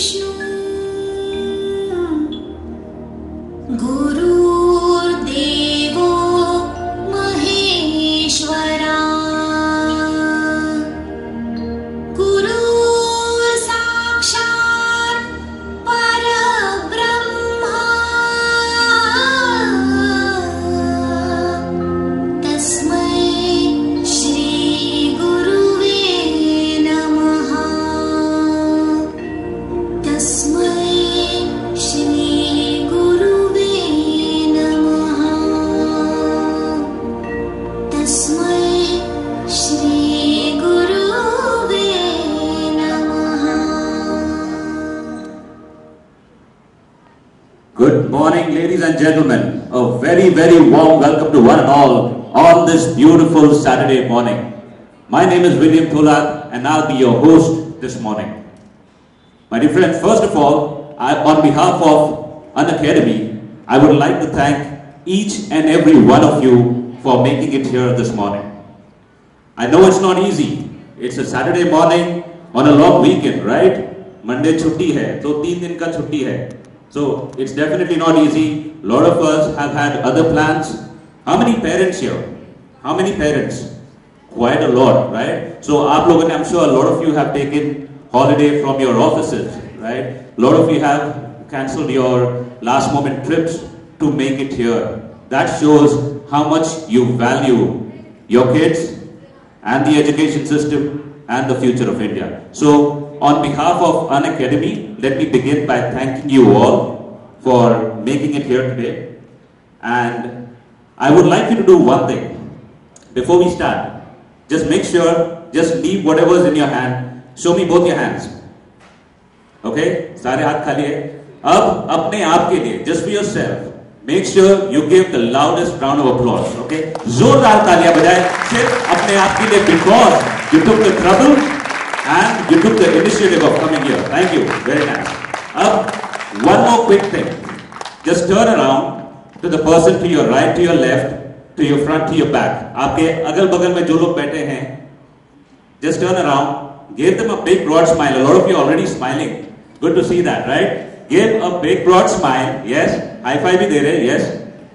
Krishna. very, very warm welcome to one and all on this beautiful Saturday morning. My name is William Thulat, and I'll be your host this morning. My dear friends, first of all, I, on behalf of An Academy, I would like to thank each and every one of you for making it here this morning. I know it's not easy. It's a Saturday morning on a long weekend, right? Monday छुट्टी है तो तीन दिन का छुट्टी है So it's definitely not easy. A lot of us have had other plans. How many parents here? How many parents? Quite a lot, right? So I'm sure a lot of you have taken holiday from your offices, right? A lot of you have cancelled your last moment trips to make it here. That shows how much you value your kids and the education system and the future of India. So on behalf of An Academy, let me begin by thanking you all for making it here today. And I would like you to do one thing before we start. Just make sure, just leave whatever is in your hand. Show me both your hands. Okay? सारे हाथ खाली है अब अपने आप के लिए just for yourself make sure you give the loudest round of applause okay जोरदार तालियां बजाएं सिर्फ अपने आप के लिए because you took the trouble and you took the initiative of coming here thank you very nice अब one more quick thing just turn around to the person to your right to your left to your front to your back आपके अगल बगल में जो लोग बैठे हैं just turn around, give them a big broad smile. A lot of you are already smiling. Good to see that, right? Give a big broad smile. Yes. High five bhi de rahe. Yes.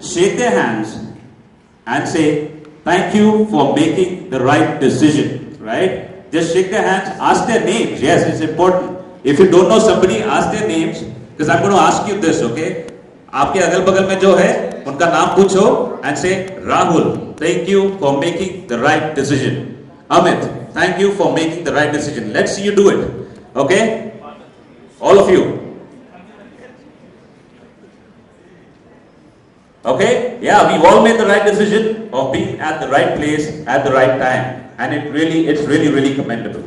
Shake their hands and say, thank you for making the right decision. Right? Just shake their hands. Ask their names. Yes, it's important. If you don't know somebody, ask their names. Because I'm going to ask you this, okay? आपके अगल बगल में जो है उनका नाम पूछो and say Rahul thank you for making the right decision Amit you for making the right decision let's see you do it okay all of you okay yeah we've all made the right decision of being at the right place at the right time and it really it's really really commendable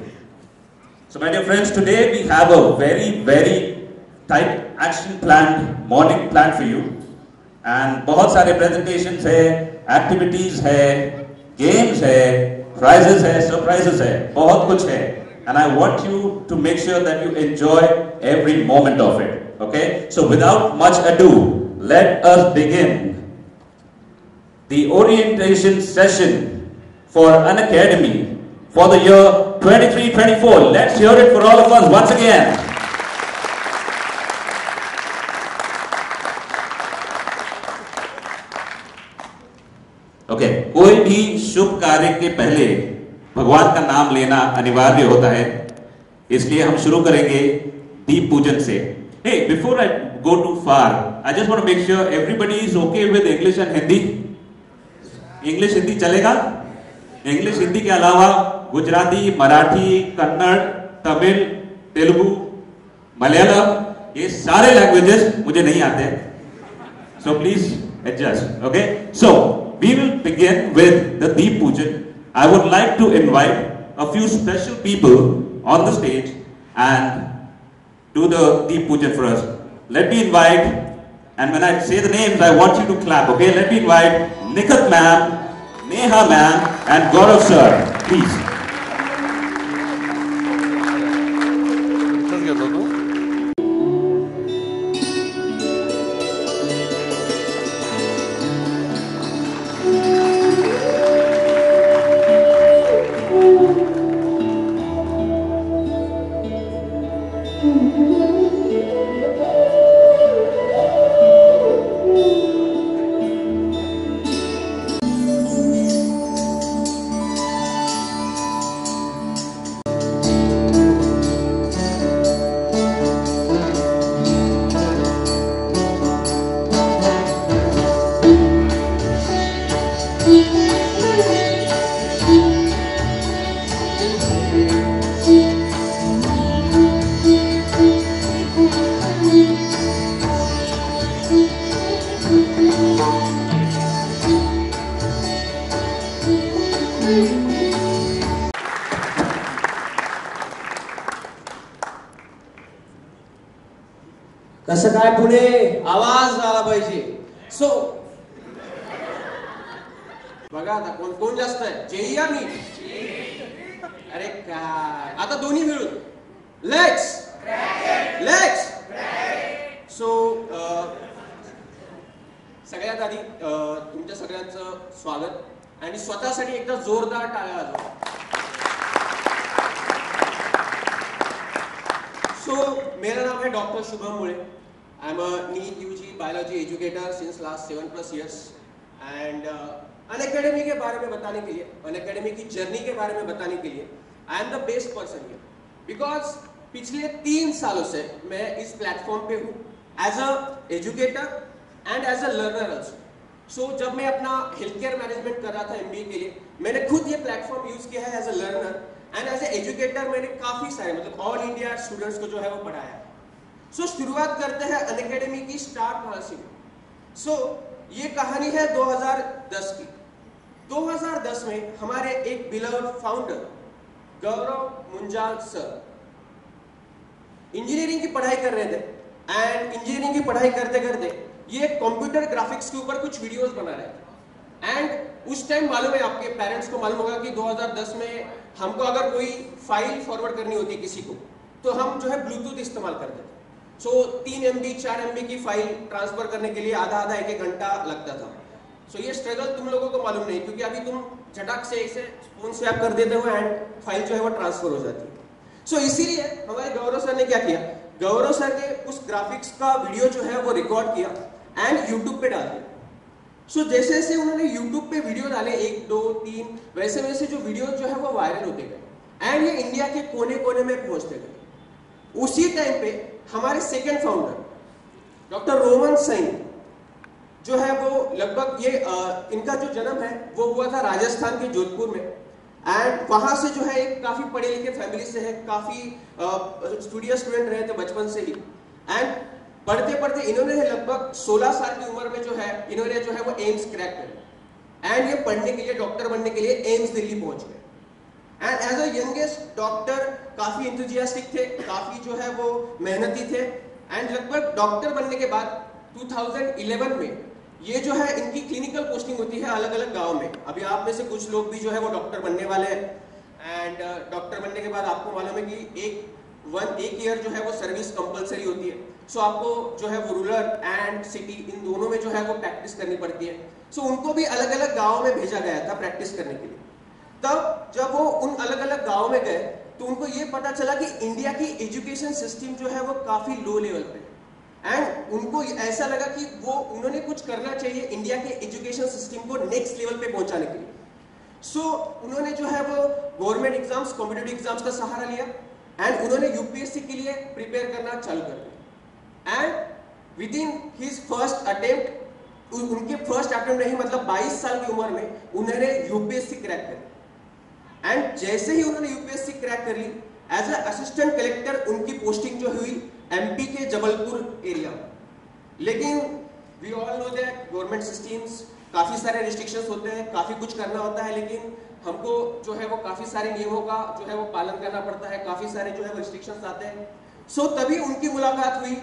so my dear friends today we have a very very tight action planned morning plan for you and बहुत सारे presentations है activities है games है prizes है surprises है बहुत कुछ है and I want you to make sure that you enjoy every moment of it okay so without much ado let us begin the orientation session for an academy for the year 23-24 let's hear it for all of us once again. Okay, कोई भी शुभ कार्य के पहले भगवान का नाम लेना अनिवार्य होता है इसलिए हम शुरू करेंगे दीप पूजन से। Hey before I go too far I just want make sure everybody is okay with English and Hindi English Hindi चलेगा? इंग्लिश हिंदी के अलावा गुजराती, मराठी, कन्नड़, तमिल, तेलुगु, मलयालम, ये सारे लैंग्वेजेस मुझे नहीं आते। So please adjust okay so we will begin with the deep pujan I would like to invite a few special people on the stage and to the deep pujan for us let be invite and when I say the names I want you to clap okay let be invite Nikat ma'am Neha ma'am, and Gaurav sir, please. बारे में बताने के लिए अन academy की journey के बारे में बताने के लिए I am the best person here because पिछले तीन सालों से मैं इस प्लेटफॉर्म पे हूँ as a educator and as a learner also so जब मैं अपना हेल्थ केयर मैनेजमेंट कर रहा था एमबीए के लिए, मैंने खुद ये प्लेटफॉर्म यूज़ किया है as a learner and as a educator मैंने काफ़ी सारे मतलब ऑल इंडिया स्टूडेंट्स को जो है वो पढ़ाया सो शुरुआत करते हैं अन अकेडमी की स्टार्ट कहाँ से. सो ये कहानी है 2010 की. 2010 में हमारे एक beloved founder Gaurav Munjal sir engineering की पढ़ाई कर रहे थे। एंड इंजीनियरिंग की पढ़ाई करते करते ये कंप्यूटर ग्राफिक्स के ऊपर कुछ वीडियोस बना रहे थे। एंड उस टाइम मालूम है आपके पेरेंट्स को मालूम होगा कि 2010 में हमको अगर कोई फ़ाइल फॉरवर्ड करनी होती किसी को तो हम जो है ब्लूटूथ इस्तेमाल करते थे। सो तीन एम बी चार एम की फ़ाइल ट्रांसफ़र करने के लिए आधा आधा एक एक घंटा लगता था। सो ये स्ट्रगल तुम लोगों को मालूम नहीं, क्योंकि अभी तुम झटक से इसे फ़ोन से आप कर देते हो एंड फ़ाइल जो है वो ट्रांसफ़र हो जाती है। सो इसीलिए हमारे गौरव सर ने क्या किया? गौरव सर ने उस ग्राफिक्स का वीडियो जो है वो रिकॉर्ड किया एंड यूट्यूब पे डाल दिया। सो जैसे जैसे उन्होंने यूट्यूब पे वीडियो डाले, एक, दो, तीन, वैसे वैसे जो वीडियो जो है वो वायरल होते गए एंड ये इंडिया के कोने कोने में पहुँचते गए। उसी टाइम पे हमारे second founder doctor Roman Saini जो है वो लगभग ये आ, इनका जो जन्म है वो हुआ था राजस्थान के जोधपुर में। एंड वहाँ से जो है एक काफ़ी पढ़े लिखे फैमिली से है काफ़ी स्टूडियो स्टूडेंट रहे थे बचपन से ही। एंड पढ़ते पढ़ते इन्होंने लगभग 16 साल की उम्र में जो है इन्होंने जो है वो एम्स क्रैक कर एंड ये पढ़ने के लिए डॉक्टर बनने के लिए एम्स दिल्ली पहुँच गए। And as a youngest doctor काफ़ी इंथुजियास्टिक थे काफ़ी जो है वो मेहनती थे। एंड लगभग डॉक्टर बनने के बाद 2011 में ये जो है इनकी क्लिनिकल पोस्टिंग होती है अलग अलग गाँव में। अभी आप में से कुछ लोग भी जो है वो डॉक्टर बनने वाले हैं। एंड डॉक्टर बनने के बाद आपको मालूम है कि एक वन एक ईयर जो है वो सर्विस कंपलसरी होती है। सो so, आपको जो है वो रूरल एंड सिटी इन दोनों में जो है वो प्रैक्टिस करनी पड़ती है। सो so, उनको भी अलग अलग गाँव में भेजा गया था प्रैक्टिस करने के लिए। तब जब वो उन अलग अलग गाँव में गए तो उनको ये पता चला कि इंडिया की एजुकेशन सिस्टम जो है वो काफ़ी लो लेवल पे एंड उनको ऐसा लगा कि वो उन्होंने कुछ करना चाहिए इंडिया के एजुकेशन सिस्टम को नेक्स्ट लेवल पे पहुँचाने के लिए। सो so, उन्होंने जो है वो गवर्नमेंट एग्ज़ाम्स कॉम्पिटेटिव एग्ज़ाम्स का सहारा लिया एंड उन्होंने यूपीएससी के लिए प्रिपेयर करना चालू कर दिया। And within his first attempt उनके फ़र्स्ट अटेम्प्ट नहीं मतलब 22 साल की उम्र में उन्होंने यूपीएससी क्रैक कर एंड जैसे ही उन्होंने यूपीएससी क्रैक कर ली एज असिस्टेंट कलेक्टर उनकी पोस्टिंग जो हुई एमपी के जबलपुर एरिया लेकिन we all know that government systems काफ़ी सारे रिस्ट्रिक्शंस होते हैं काफ़ी कुछ करना होता है लेकिन हमको जो है वो काफ़ी सारे नियमों का जो है वो पालन करना पड़ता है काफ़ी सारे जो है वो रिस्ट्रिक्शंस आते हैं. सो so, तभी उनकी मुलाकात हुई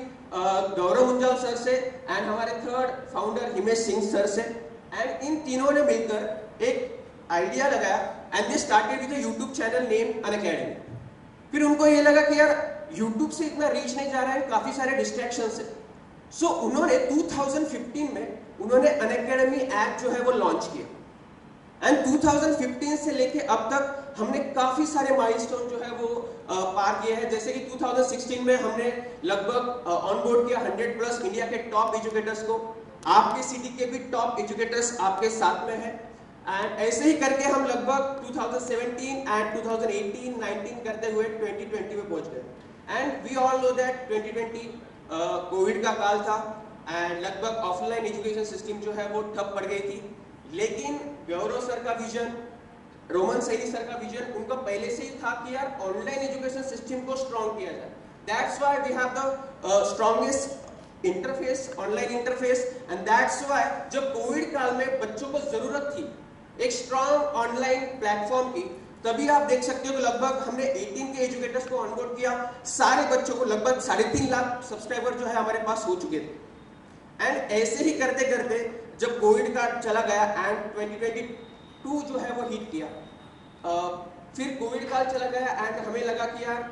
गौरव मुंजाल सर से एंड हमारे third founder Himesh Singh sir से. एंड इन तीनों ने मिलकर एक आइडिया लगाया and they started with YouTube channel name अन फिर उनको ये लगा कि यार यूट्यूब से इतना रीच नहीं जा रहा है काफ़ी सारे डिस्ट्रैक्शन है। सो so, उन्होंने 2015 में उन्होंने अन अकेडमी ऐप जो है वो लॉन्च किया। एंड 2015 से लेके अब तक हमने काफ़ी सारे माइलस्टोन जो है वो पार किए हैं। जैसे कि 2016 में हमने लगभग ऑन बोर्ड किया 100 प्लस इंडिया के टॉप एजुकेटर्स को। आपके सिटी के भी टॉप एजुकेटर्स आपके साथ में है। एंड ऐसे ही करके हम लगभग 2017 एंड 2018 19 करते हुए 2020 में पहुँच गए। And we all know that 2020 Covid का काल था एंड लगभग ऑफलाइन एजुकेशन सिस्टम जो है वो ठप पड़ गई थी। लेकिन गौरव सर का विजन रोमन सैनी सर का विजन उनका पहले से ही था कि यार ऑनलाइन एजुकेशन सिस्टम को स्ट्रॉन्ग किया जाए। That's why we have the strongest interface online interface and that's why जब कोविड काल में बच्चों को ज़रूरत थी, एक स्ट्रॉन्ग ऑनलाइन प्लेटफॉर्म की तभी आप देख सकते हो कि लगभग हमने 18 के एजुकेटर्स को ऑनबोर्ड किया। सारे बच्चों को लगभग साढ़े तीन लाख सब्सक्राइबर जो है हमारे पास हो चुके थे। एंड ऐसे ही करते करते जब कोविड का चला गया एंड 2022 जो है वो हिट किया। फिर कोविड काल चला गया एंड हमें लगा कि यार,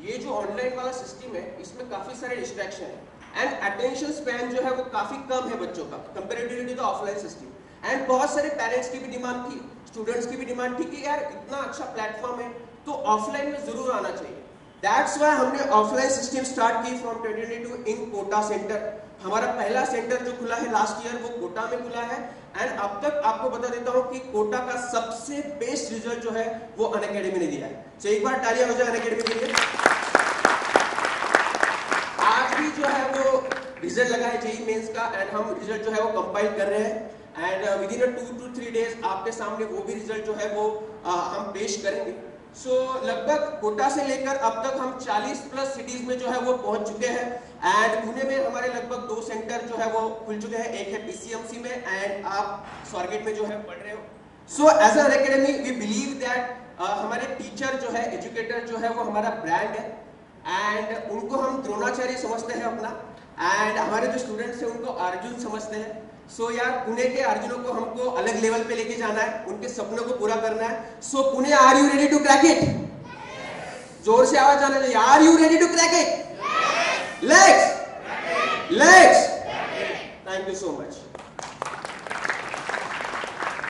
ये जो ऑनलाइन वाला सिस्टम है, इसमें काफ़ी सारे डिस्ट्रैक्शन है। एंड अटेंशन स्पैन जो है वो काफ़ी कम है बच्चों का। Comparatively the offline system and बहुत सारे पेरेंट्स की भी डिमांड थी। स्टूडेंट्स की भी डिमांड थी कि यार इतना अच्छा प्लेटफॉर्म है तो ऑफलाइन में ज़रूर आना चाहिए। दैट्स वाई हमने ऑफलाइन सिस्टम स्टार्ट की फ्रॉम 2022 इन कोटा सेंटर हमारा पहला सेंटर जो खुला है लास्ट ईयर वो कोटा में खुला है। एंड अब तक आपको बता देता हूँ कि कोटा का सबसे बेस्ट रिज़ल्ट जो है, वो अन अकेडमी ने दिया है। तो एक बार तालियाँ हो जाए अन अकेडमी के लिए। आज भी जो है वो रिज़ल्ट लगा है जेई मेंस का एंड हम रिज़ल्ट जो है वो कंपाइल कर रहे हैं। And within two two three days आपके सामने वो भी रिज़ल्ट जो है वो uh, हम पेश करेंगे। सो so, लगभग कोटा से लेकर अब तक हम 40 प्लस सिटीज़ में जो है वो पहुँच चुके हैं। एंड पुणे में हमारे लगभग दो सेंटर जो है वो खुल चुके हैं। एक है पीसीएमसी में एंड आप स्वारगेट में जो है पढ़ रहे हो। So as Unacademy we believe that हमारे टीचर जो है एजुकेटर जो है वो हमारा ब्रांड है। एंड उनको हम द्रोणाचार्य समझते हैं अपना। एंड हमारे जो स्टूडेंट्स हैं उनको अर्जुन समझते हैं। सो so, यार पुणे के अर्जुनों को हमको अलग लेवल पे लेके जाना है उनके सपनों को पूरा करना है। So Pune are you ready to crack it ज़ोर से आवाज़ आना चाहिए are you ready to crack it let's let's thank you so much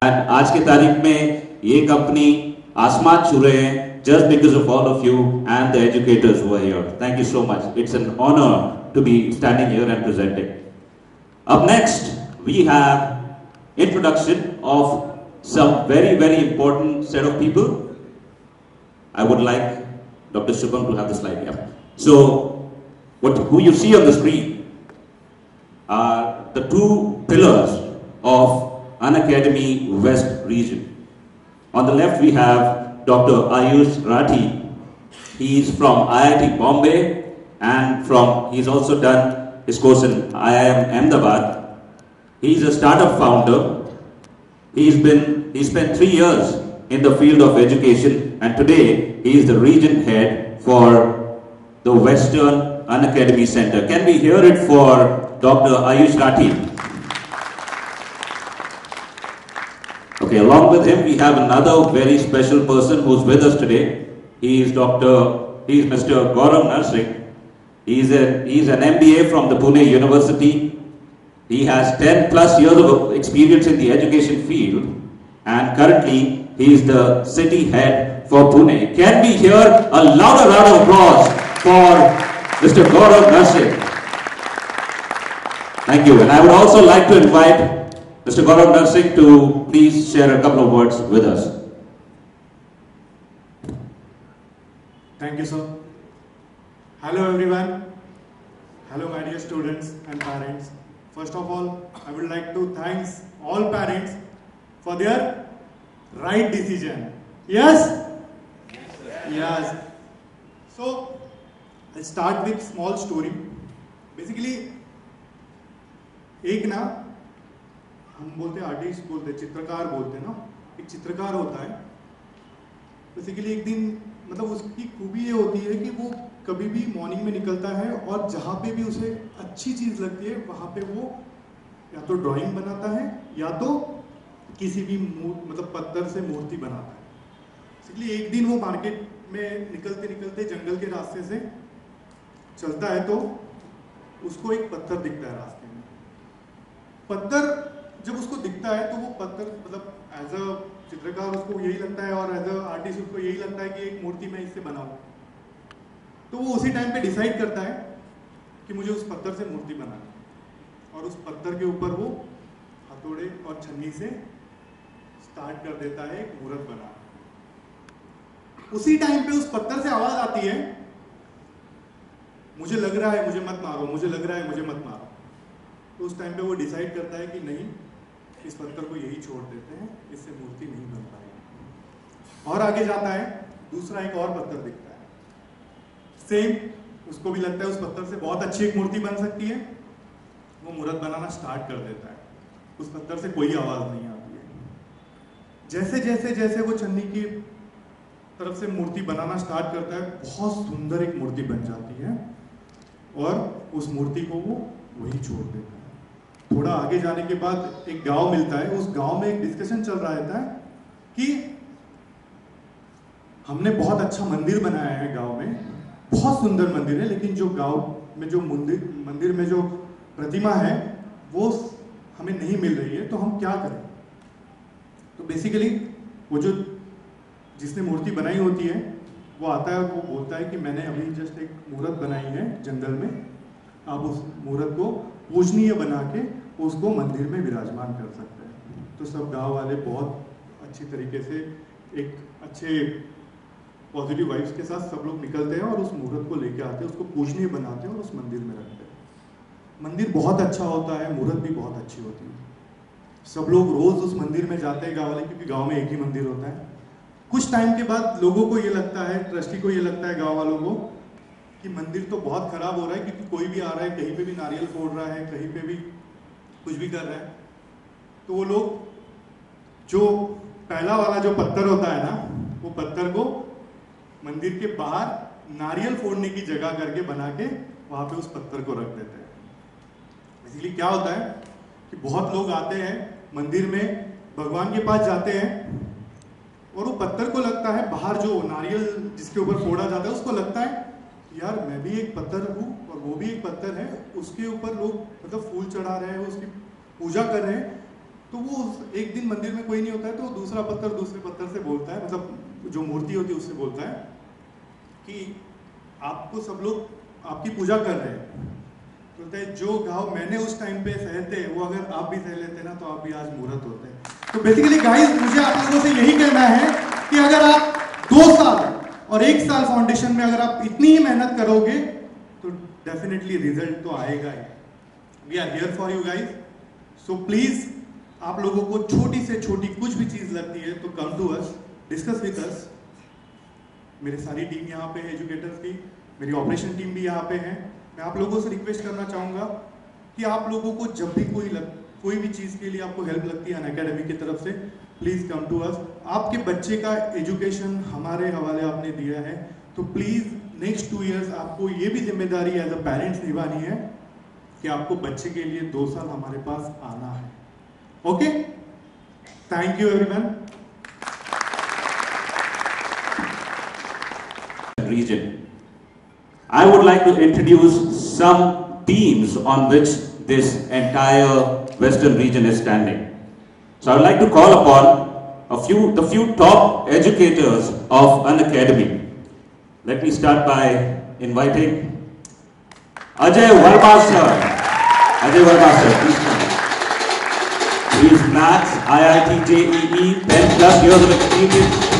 आज की तारीख में ये कंपनी आसमान छू रहे हैं just because of all of you and educators thank you so much it's an honour to be standing अब next we have introduction of some very, very important set of people. I would like Dr. Shubham to have the slide here. So, what, who you see on the screen are the two pillars of An Academy West region. On the left, we have Dr. Ayush Rathi. He is from IIT Bombay and from he's also done his course in IIM Ahmedabad. He is a startup founder. He's been he spent three years in the field of education and today he is the region head for the Western Unacademy Center. Can we hear it for Dr. Ayush Rathi? Okay, along with him, we have another very special person who's with us today. He is Dr. He is Mr. Gaurav Narsingh. He is a he is an MBA from the Pune University. He has 10 plus years of experience in the education field, and currently he is the city head for Pune. Can we hear a louder round of applause for Mr. Gaurav Narsingh? Thank you. And I would also like to invite Mr. Gaurav Narsingh to please share a couple of words with us. Thank you, sir. Hello, everyone. Hello, my dear students and parents. First of all, I would like to thank all parents for their right decision. Yes? Yes. yes. So, I'll start with small story. Basically, एक ना हम बोलते हैं artist बोलते हैं चित्रकार बोलते हैं ना एक चित्रकार होता है बेसिकली एक दिन मतलब उसकी खूबी ये होती है कि वो कभी भी मॉर्निंग में निकलता है और जहाँ पे भी उसे अच्छी चीज़ लगती है, वहाँ पे वो या तो ड्राइंग बनाता है या तो किसी भी मतलब पत्थर से मूर्ति बनाता है। बेसिकली एक दिन वो मार्केट में निकलते निकलते जंगल के रास्ते से चलता है तो उसको एक पत्थर दिखता है रास्ते में। पत्थर जब उसको दिखता है तो वो पत्थर मतलब एज अ चित्रकार उसको यही लगता है और एज अ आर्टिस्ट उसको यही लगता है कि एक मूर्ति मैं इससे बनाऊँ। तो वो उसी टाइम पे डिसाइड करता है कि मुझे उस पत्थर से मूर्ति बनानी। और उस पत्थर के ऊपर वो हथौड़े और छन्नी से स्टार्ट कर देता है, एक मूर्त बना। उसी टाइम पे उस पत्थर से आवाज़ आती है, मुझे लग रहा है, मुझे मत मारो, मुझे लग रहा है, मुझे मत मारो। तो उस टाइम पे वो डिसाइड करता है कि नहीं, इस पत्थर को यही छोड़ देते हैं, इससे मूर्ति नहीं बन पाएगी। और आगे जाता है, दूसरा एक और पत्थर दिखता है। सेम उसको भी लगता है उस पत्थर से बहुत अच्छी एक मूर्ति बन सकती है। वो मूर्त बनाना स्टार्ट कर देता है। उस पत्थर से कोई आवाज़ नहीं आती है। जैसे जैसे जैसे वो चन्नी की तरफ़ से मूर्ति बनाना स्टार्ट करता है, बहुत सुंदर एक मूर्ति बन जाती है और उस मूर्ति को वो वही छोड़ देता है। थोड़ा आगे जाने के बाद एक गाँव मिलता है। उस गाँव में एक डिस्कशन चल रहा रहता है कि हमने बहुत अच्छा मंदिर बनाया है गाँव में। बहुत सुंदर मंदिर है, लेकिन जो गाँव में जो मंदिर मंदिर में जो प्रतिमा है, वो हमें नहीं मिल रही है तो हम क्या करें? तो बेसिकली वो जो जिसने मूर्ति बनाई होती है, वो आता है वो बोलता है कि मैंने अभी जस्ट एक मूर्त बनाई है जंगल में। आप उस मूर्त को पूजनीय बना के उसको मंदिर में विराजमान कर सकते हैं। तो सब गाँव वाले बहुत अच्छी तरीके से एक अच्छे पॉजिटिव वाइब्स के साथ सब लोग निकलते हैं और उस मूर्त को लेके आते हैं, उसको पूजनीय बनाते हैं और उस मंदिर में रखते हैं। मंदिर बहुत अच्छा होता है मूर्त भी बहुत अच्छी होती है। सब लोग रोज उस मंदिर में जाते हैं गाँव वाले, क्योंकि गाँव में एक ही मंदिर होता है। कुछ टाइम के बाद लोगों को ये लगता है, ट्रस्टी को ये लगता है, गाँव वालों को, कि मंदिर तो बहुत खराब हो रहा है, क्योंकि कोई भी आ रहा है, कहीं पे भी नारियल फोड़ रहा है, कहीं पे भी कुछ भी कर रहा है। तो वो लोग, जो पहला वाला जो पत्थर होता है ना, वो पत्थर को मंदिर के बाहर नारियल फोड़ने की जगह करके बना के वहाँ पे उस पत्थर को रख देते हैं। इसीलिए क्या होता है कि बहुत लोग आते हैं, मंदिर में भगवान के पास जाते हैं और वो पत्थर को लगता है बाहर जो नारियल जिसके ऊपर फोड़ा जाता है, उसको लगता है यार मैं भी एक पत्थर हूँ और वो भी एक पत्थर है, उसके ऊपर लोग मतलब फूल चढ़ा रहे हैं, उसकी पूजा कर रहे हैं। तो वो एक दिन मंदिर में कोई नहीं होता है तो दूसरा पत्थर दूसरे पत्थर से बोलता है मतलब जो मूर्ति होती है उससे बोलता है। कि आपको सब लोग आपकी पूजा कर रहे हैं। बोलते हैं, जो घाव मैंने उस टाइम पे सहते वो अगर आप भी सह लेते ना तो आप भी आज मुहूर्त होते हैं। तो बेसिकली गाइस मुझे आप लोगों से यही कहना है कि अगर आप दो साल और एक साल फाउंडेशन में अगर आप इतनी ही मेहनत करोगे तो डेफिनेटली रिज़ल्ट तो आएगा ही। We are here for you guys so please आप लोगों को छोटी से छोटी कुछ भी चीज़ लगती है तो come to us discuss with us मेरी सारी टीम यहाँ पे है एजुकेटर्स की मेरी ऑपरेशन टीम भी यहाँ पे है। मैं आप लोगों से रिक्वेस्ट करना चाहूँगा कि आप लोगों को जब भी कोई लग, कोई भी चीज़ के लिए आपको हेल्प लगती है अन अकेडमी की तरफ़ से प्लीज़ कम टू अस आपके बच्चे का एजुकेशन हमारे हवाले आपने दिया है तो प्लीज़ नेक्स्ट टू ईयर्स आपको ये भी ज़िम्मेदारी एज अ पेरेंट्स निभानी है कि आपको बच्चे के लिए दो साल हमारे पास आना है। Okay thank you everyone region. I would like to introduce some teams on which this entire western region is standing. So I would like to call upon a few, the few top educators of an academy. Let me start by inviting Ajay Verma sir. Ajay Verma sir, please come. He is Maths, IIT JEE, 10 plus years of experience.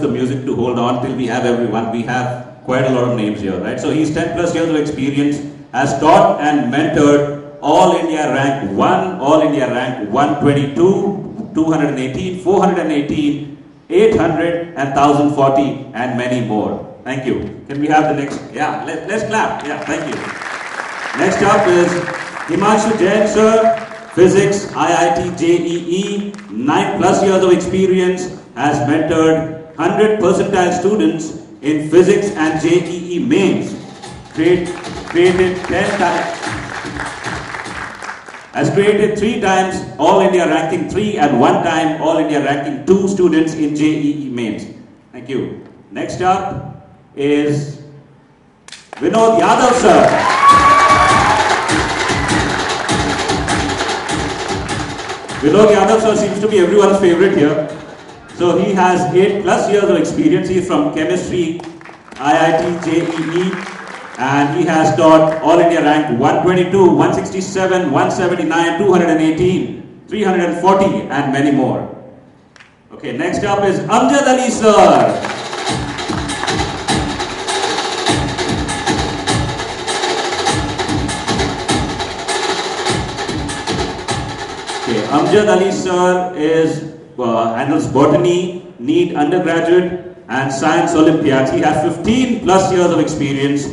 The music to hold on till we have everyone. We have quite a lot of names here, right? So he's 10 plus years of experience, has taught and mentored All India Rank 1, All India Rank 122, 218, 418, 800, and 1040, and many more. Thank you. Can we have the next? Yeah, let, let's clap. Yeah, thank you. Next up is Himanshu Jain sir, Physics, IIT JEE, 9 plus years of experience, has mentored 100 percentile students in Physics and JEE mains, Create, created 10 times, has created 3 times All India ranking 3 and 1 time All India ranking 2 students in JEE mains. Thank you. Next up is Vinod Yadav sir. Vinod Yadav sir seems to be everyone's favorite here. So he has 8 plus years of experience. He is from chemistry, IIT JEE, and he has taught All India rank 122, 167, 179, 218, 340, and many more. Okay, next up is Amjad Ali sir. Okay, Amjad Ali sir is uh, handles botany, NEET undergraduate, and science Olympiads. He has 15 plus years of experience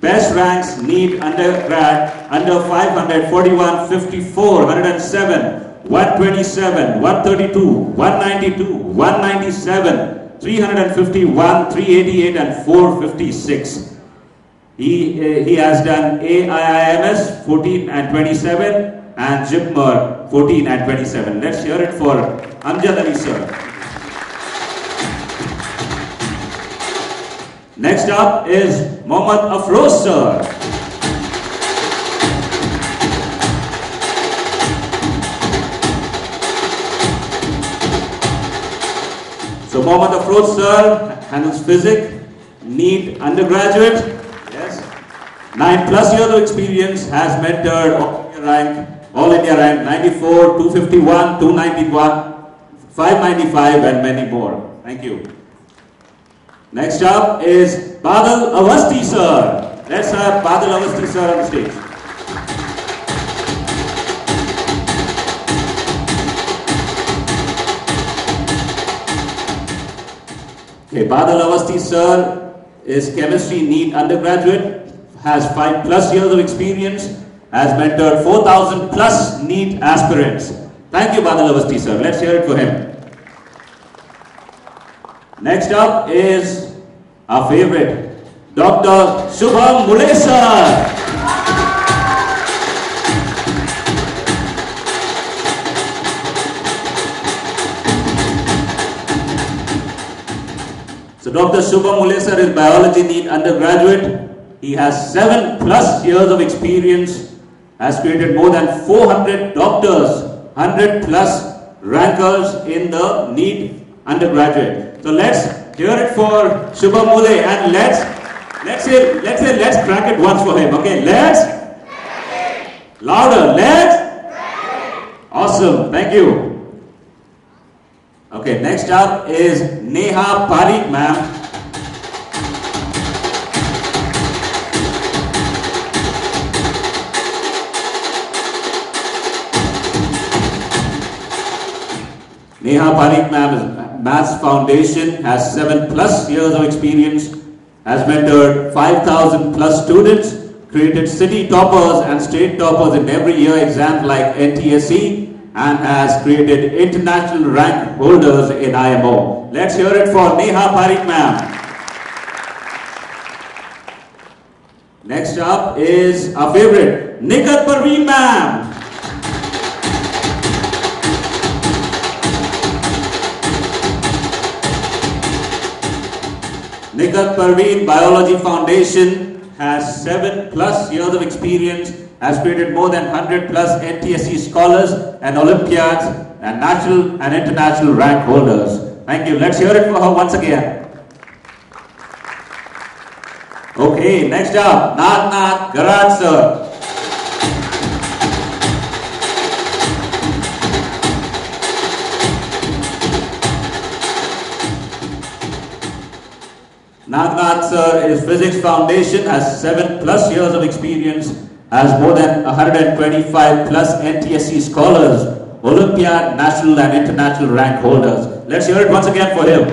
Best ranks NEET undergrad under 500, 41, 54, 107, 127, 132, 192, 197, 351, 388 and 456. He, uh, he has done AIIMS 14 and 27 and JIPMER 14 and 27. Let's hear it for Amjad Ali sir. Next up is Mohammad Afroz sir. So Mohammad Afroz sir handles physics, NEET undergraduate, yes. Nine plus years of experience, has mentored rank, all India rank 94, 251, 291, 595 and many more. Thank you. Next up is Badal Avasti sir. Let's have Badal Avasti sir on the stage. Okay, Badal Avasti sir is chemistry NEET undergraduate, has five plus years of experience, has mentored 4,000 plus NEET aspirants. Thank you, Badal Avasti sir. Let's hear it for him. Next up is our favorite, Dr. Shubham Mule sir. So Dr. Shubham Mule sir is biology NEET undergraduate. He has seven plus years of experience, has created more than 400 doctors, 100 plus rankers in the NEET undergraduate. So let's hear it for Shubham Mule and let's let's say let's say let's crack it once for him. Okay, let's louder. Let's awesome. Thank you. Okay, next up is Neha Parikh, ma'am. Neha Parikh, ma'am, Maths Foundation, has seven plus years of experience, has mentored 5,000 plus students, created city toppers and state toppers in every year exams like NTSE, and has created international rank holders in IMO. Let's hear it for Neha Parikh ma'am. Next up is our favorite, Nikat Parveen ma'am. Nikat Parveen Biology Foundation has seven plus years of experience, has created more than 100 plus NTSC scholars and Olympiads and national and international rank holders. Thank you. Let's hear it for her once again. Okay, next up, Nath Nath Garaj sir. Nagnath sir uh, is Physics Foundation, has 7 plus years of experience, has more than 125 plus NTSC scholars, Olympiad, national and international rank holders. Let's hear it once again for him.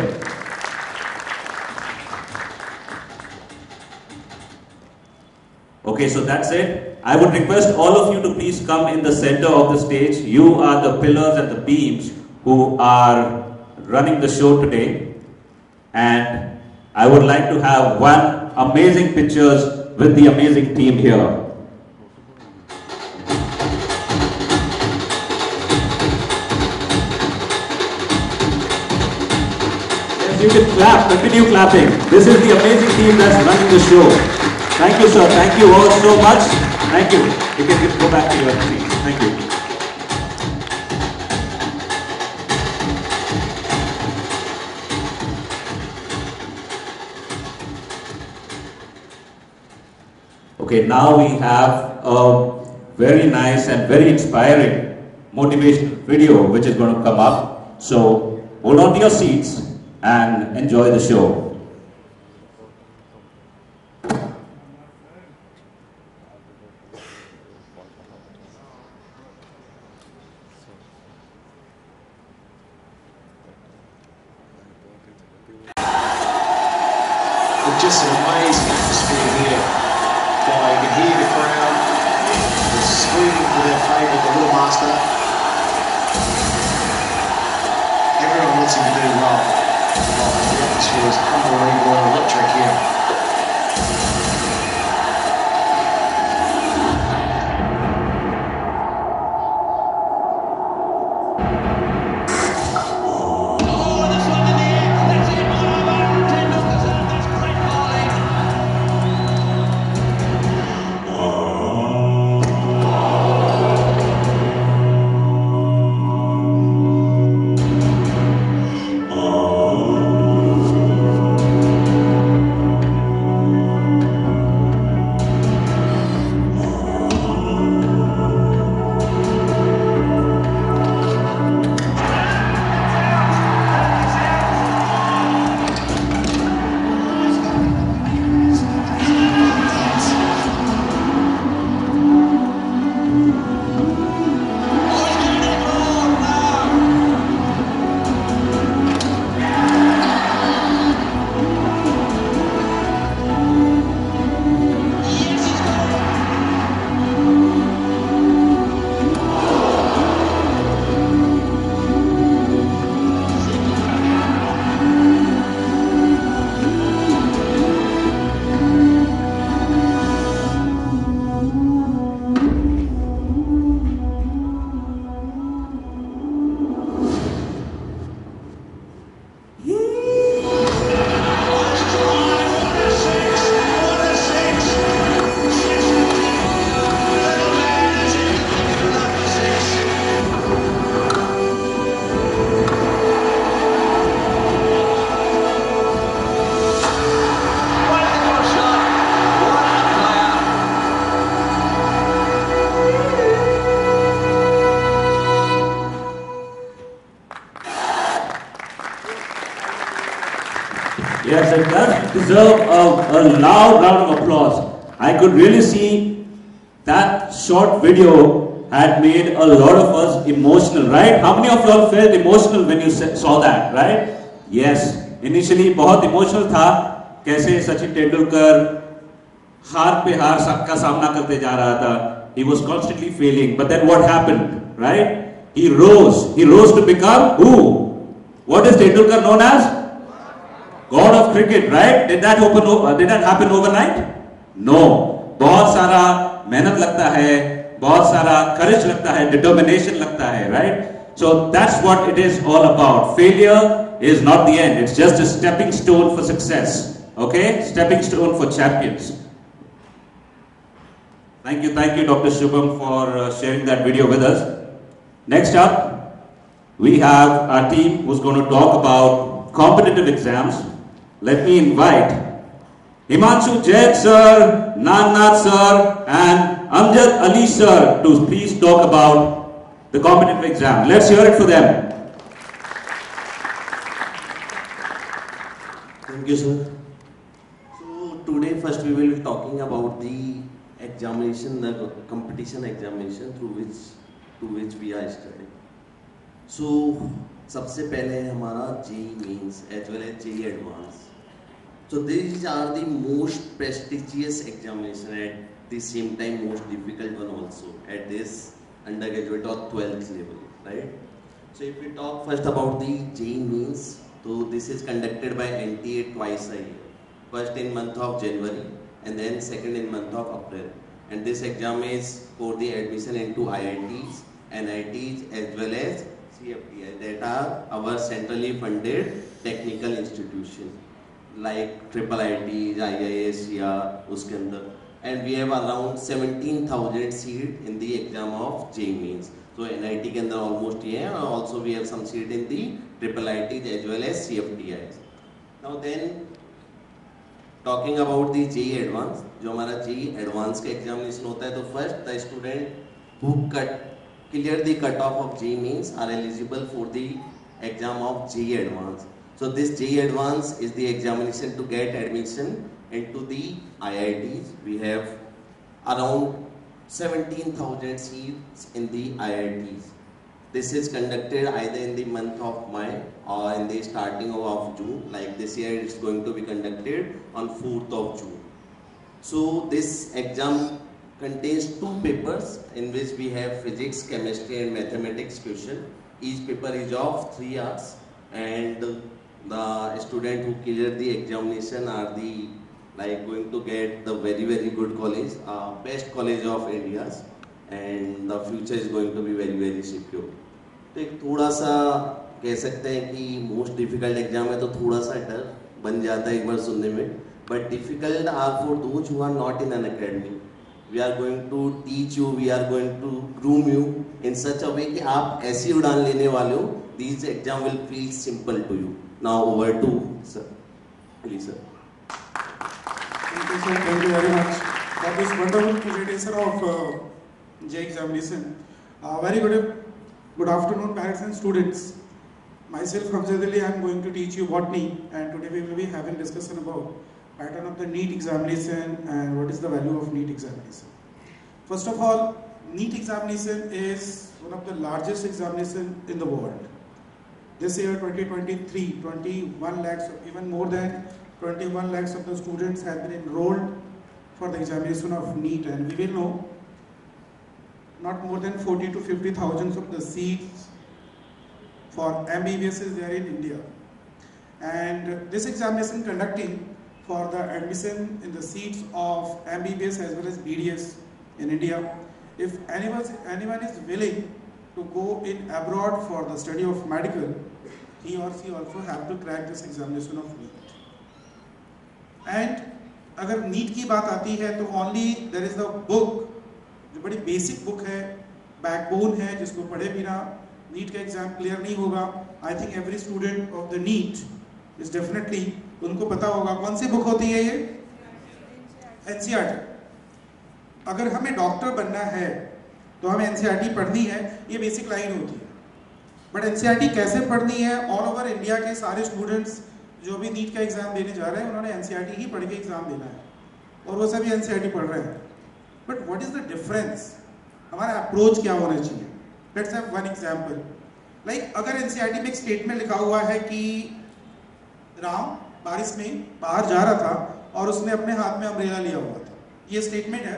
Okay, so that's it. I would request all of you to please come in the center of the stage. You are the pillars and the beams who are running the show today. And I would like to have one amazing pictures with the amazing team here. Yes, you can clap, continue clapping. This is the amazing team that's running the show. Thank you, sir. Thank you all so much. Thank you. You can go back to your seats. Thank you. Okay, now we have a very nice and very inspiring motivational video which is going to come up. So hold on to your seats and enjoy the show. She was unbelievable electric here. a, a loud round of applause. I could really see that short video had made a lot of us emotional, right? How many of you all felt emotional when you sa- saw that, right? Yes. Initially बहुत emotional था कैसे सचिन तेंदुलकर हार पे हार सा- का सामना करते जा रहा था he was constantly failing but then what happened right he rose he rose to become who what is tendulkar known as god of cricket right did that open o- uh, did that happen overnight no बहुत सारा मेहनत लगता है बहुत सारा courage लगता है determination लगता है right so that's what it is all about failure is not the end it's just a stepping stone for success okay stepping stone for champions Thank you, thank you, Dr. Shubham, for uh, sharing that video with us. Next up, we have our team who's going to talk about competitive exams. Let me invite Himanshu Jain sir, Nannath sir, and Amjad Ali sir to please talk about the competitive exam. Let's hear it for them. Thank you, sir. So today, first we will be talking about the examination, the competition examination through which to which we are studying. So सबसे पहले है हमारा JEE means as well as JEE advance. So these are the most prestigious examination at the same time most difficult one also at this undergraduate or 12th level, right? So if we talk first about the JEE means, so this is conducted by NTA twice a year. First in month of January and then second in month of April. And this exam is for the admission into IITs, NITs as well as CFTI that are our centrally funded technical institution like triple ITs, IIS या उसके अंदर and we have around 17,000 seat in the exam of JEE means. So NIT के अंदर almost ये है और also we have some seat in the triple ITs as well as CFTIs. Now then talking about the JEE advance जो हमारा JEE advance का examination होता है तो first the student who cut clear the cut off of JEE means are eligible for the exam of JEE advance. So this JEE advance is the examination to get admission into the IITs. We have around 17,000 seats in the IITs. This is conducted either in the month of May or in the starting of June. Like this year, it's going to be conducted on 4th of June. So this exam contains two papers in which we have physics, chemistry, and mathematics question. Each paper is of three hours, and the student who clear the examination are the like going to get the very very good college, uh, best college of India's, and the future is going to be very very secure. तो एक थोड़ा सा कह सकते हैं कि most difficult exam है तो थोड़ा सा डर बन जाता है एक बार सुनने में but difficult are for those who are not in Unacademy we are going to teach you we are going to groom you in such a way कि आप ऐसी उड़ान लेने वाले हो these exam will feel simple to you Now over to sir. Please, sir. Thank you, sir. Thank you very much for this wonderful presentation of uh, J examination. Uh, very good, good afternoon, parents and students. Myself, from Ali, I am going to teach you botany, and today we will be having discussion about pattern of the NEET examination and what is the value of NEET examination. First of all, NEET examination is one of the largest examination in the world this year, 2023, 21 lakhs, even more than 21 lakhs of the students have been enrolled for the examination of NEET, and we will know not more than 40 to 50 thousands of the seats for MBBS is there in India. And this examination conducting for the admission in the seats of MBBS as well as BDS in India. If anyone, anyone is willing to go in abroad for the study of medical, he or she also have to crack this examination of NEET. And अगर NEET की बात आती है तो only there is the book जो बड़ी basic book है backbone है जिसको पढ़े बिना नीट का एग्ज़ाम क्लियर नहीं होगा। I think every student of the NEET is definitely उनको पता होगा कौन सी बुक होती है ये? एनसीआरटी अगर हमें डॉक्टर बनना है तो हमें एनसीआरटी पढ़नी है, ये बेसिक लाइन होती है। बट एनसीआरटी कैसे पढ़नी है? ऑल ओवर इंडिया के सारे स्टूडेंट्स जो भी नीट का एग्ज़ाम देने जा रहे हैं, उन्होंने एनसीईआरटी ही पढ़ के एग्ज़ाम देना है। और वो सभी एनसीईआरटी पढ़ रहे हैं। But what is the difference हमारा अप्रोच क्या होना चाहिए? Let's have one example like अगर एनसीईआरटी में एक स्टेटमेंट लिखा हुआ है कि राम बारिश में बाहर जा रहा था और उसने अपने हाथ में अम्ब्रेला लिया हुआ था। ये स्टेटमेंट है।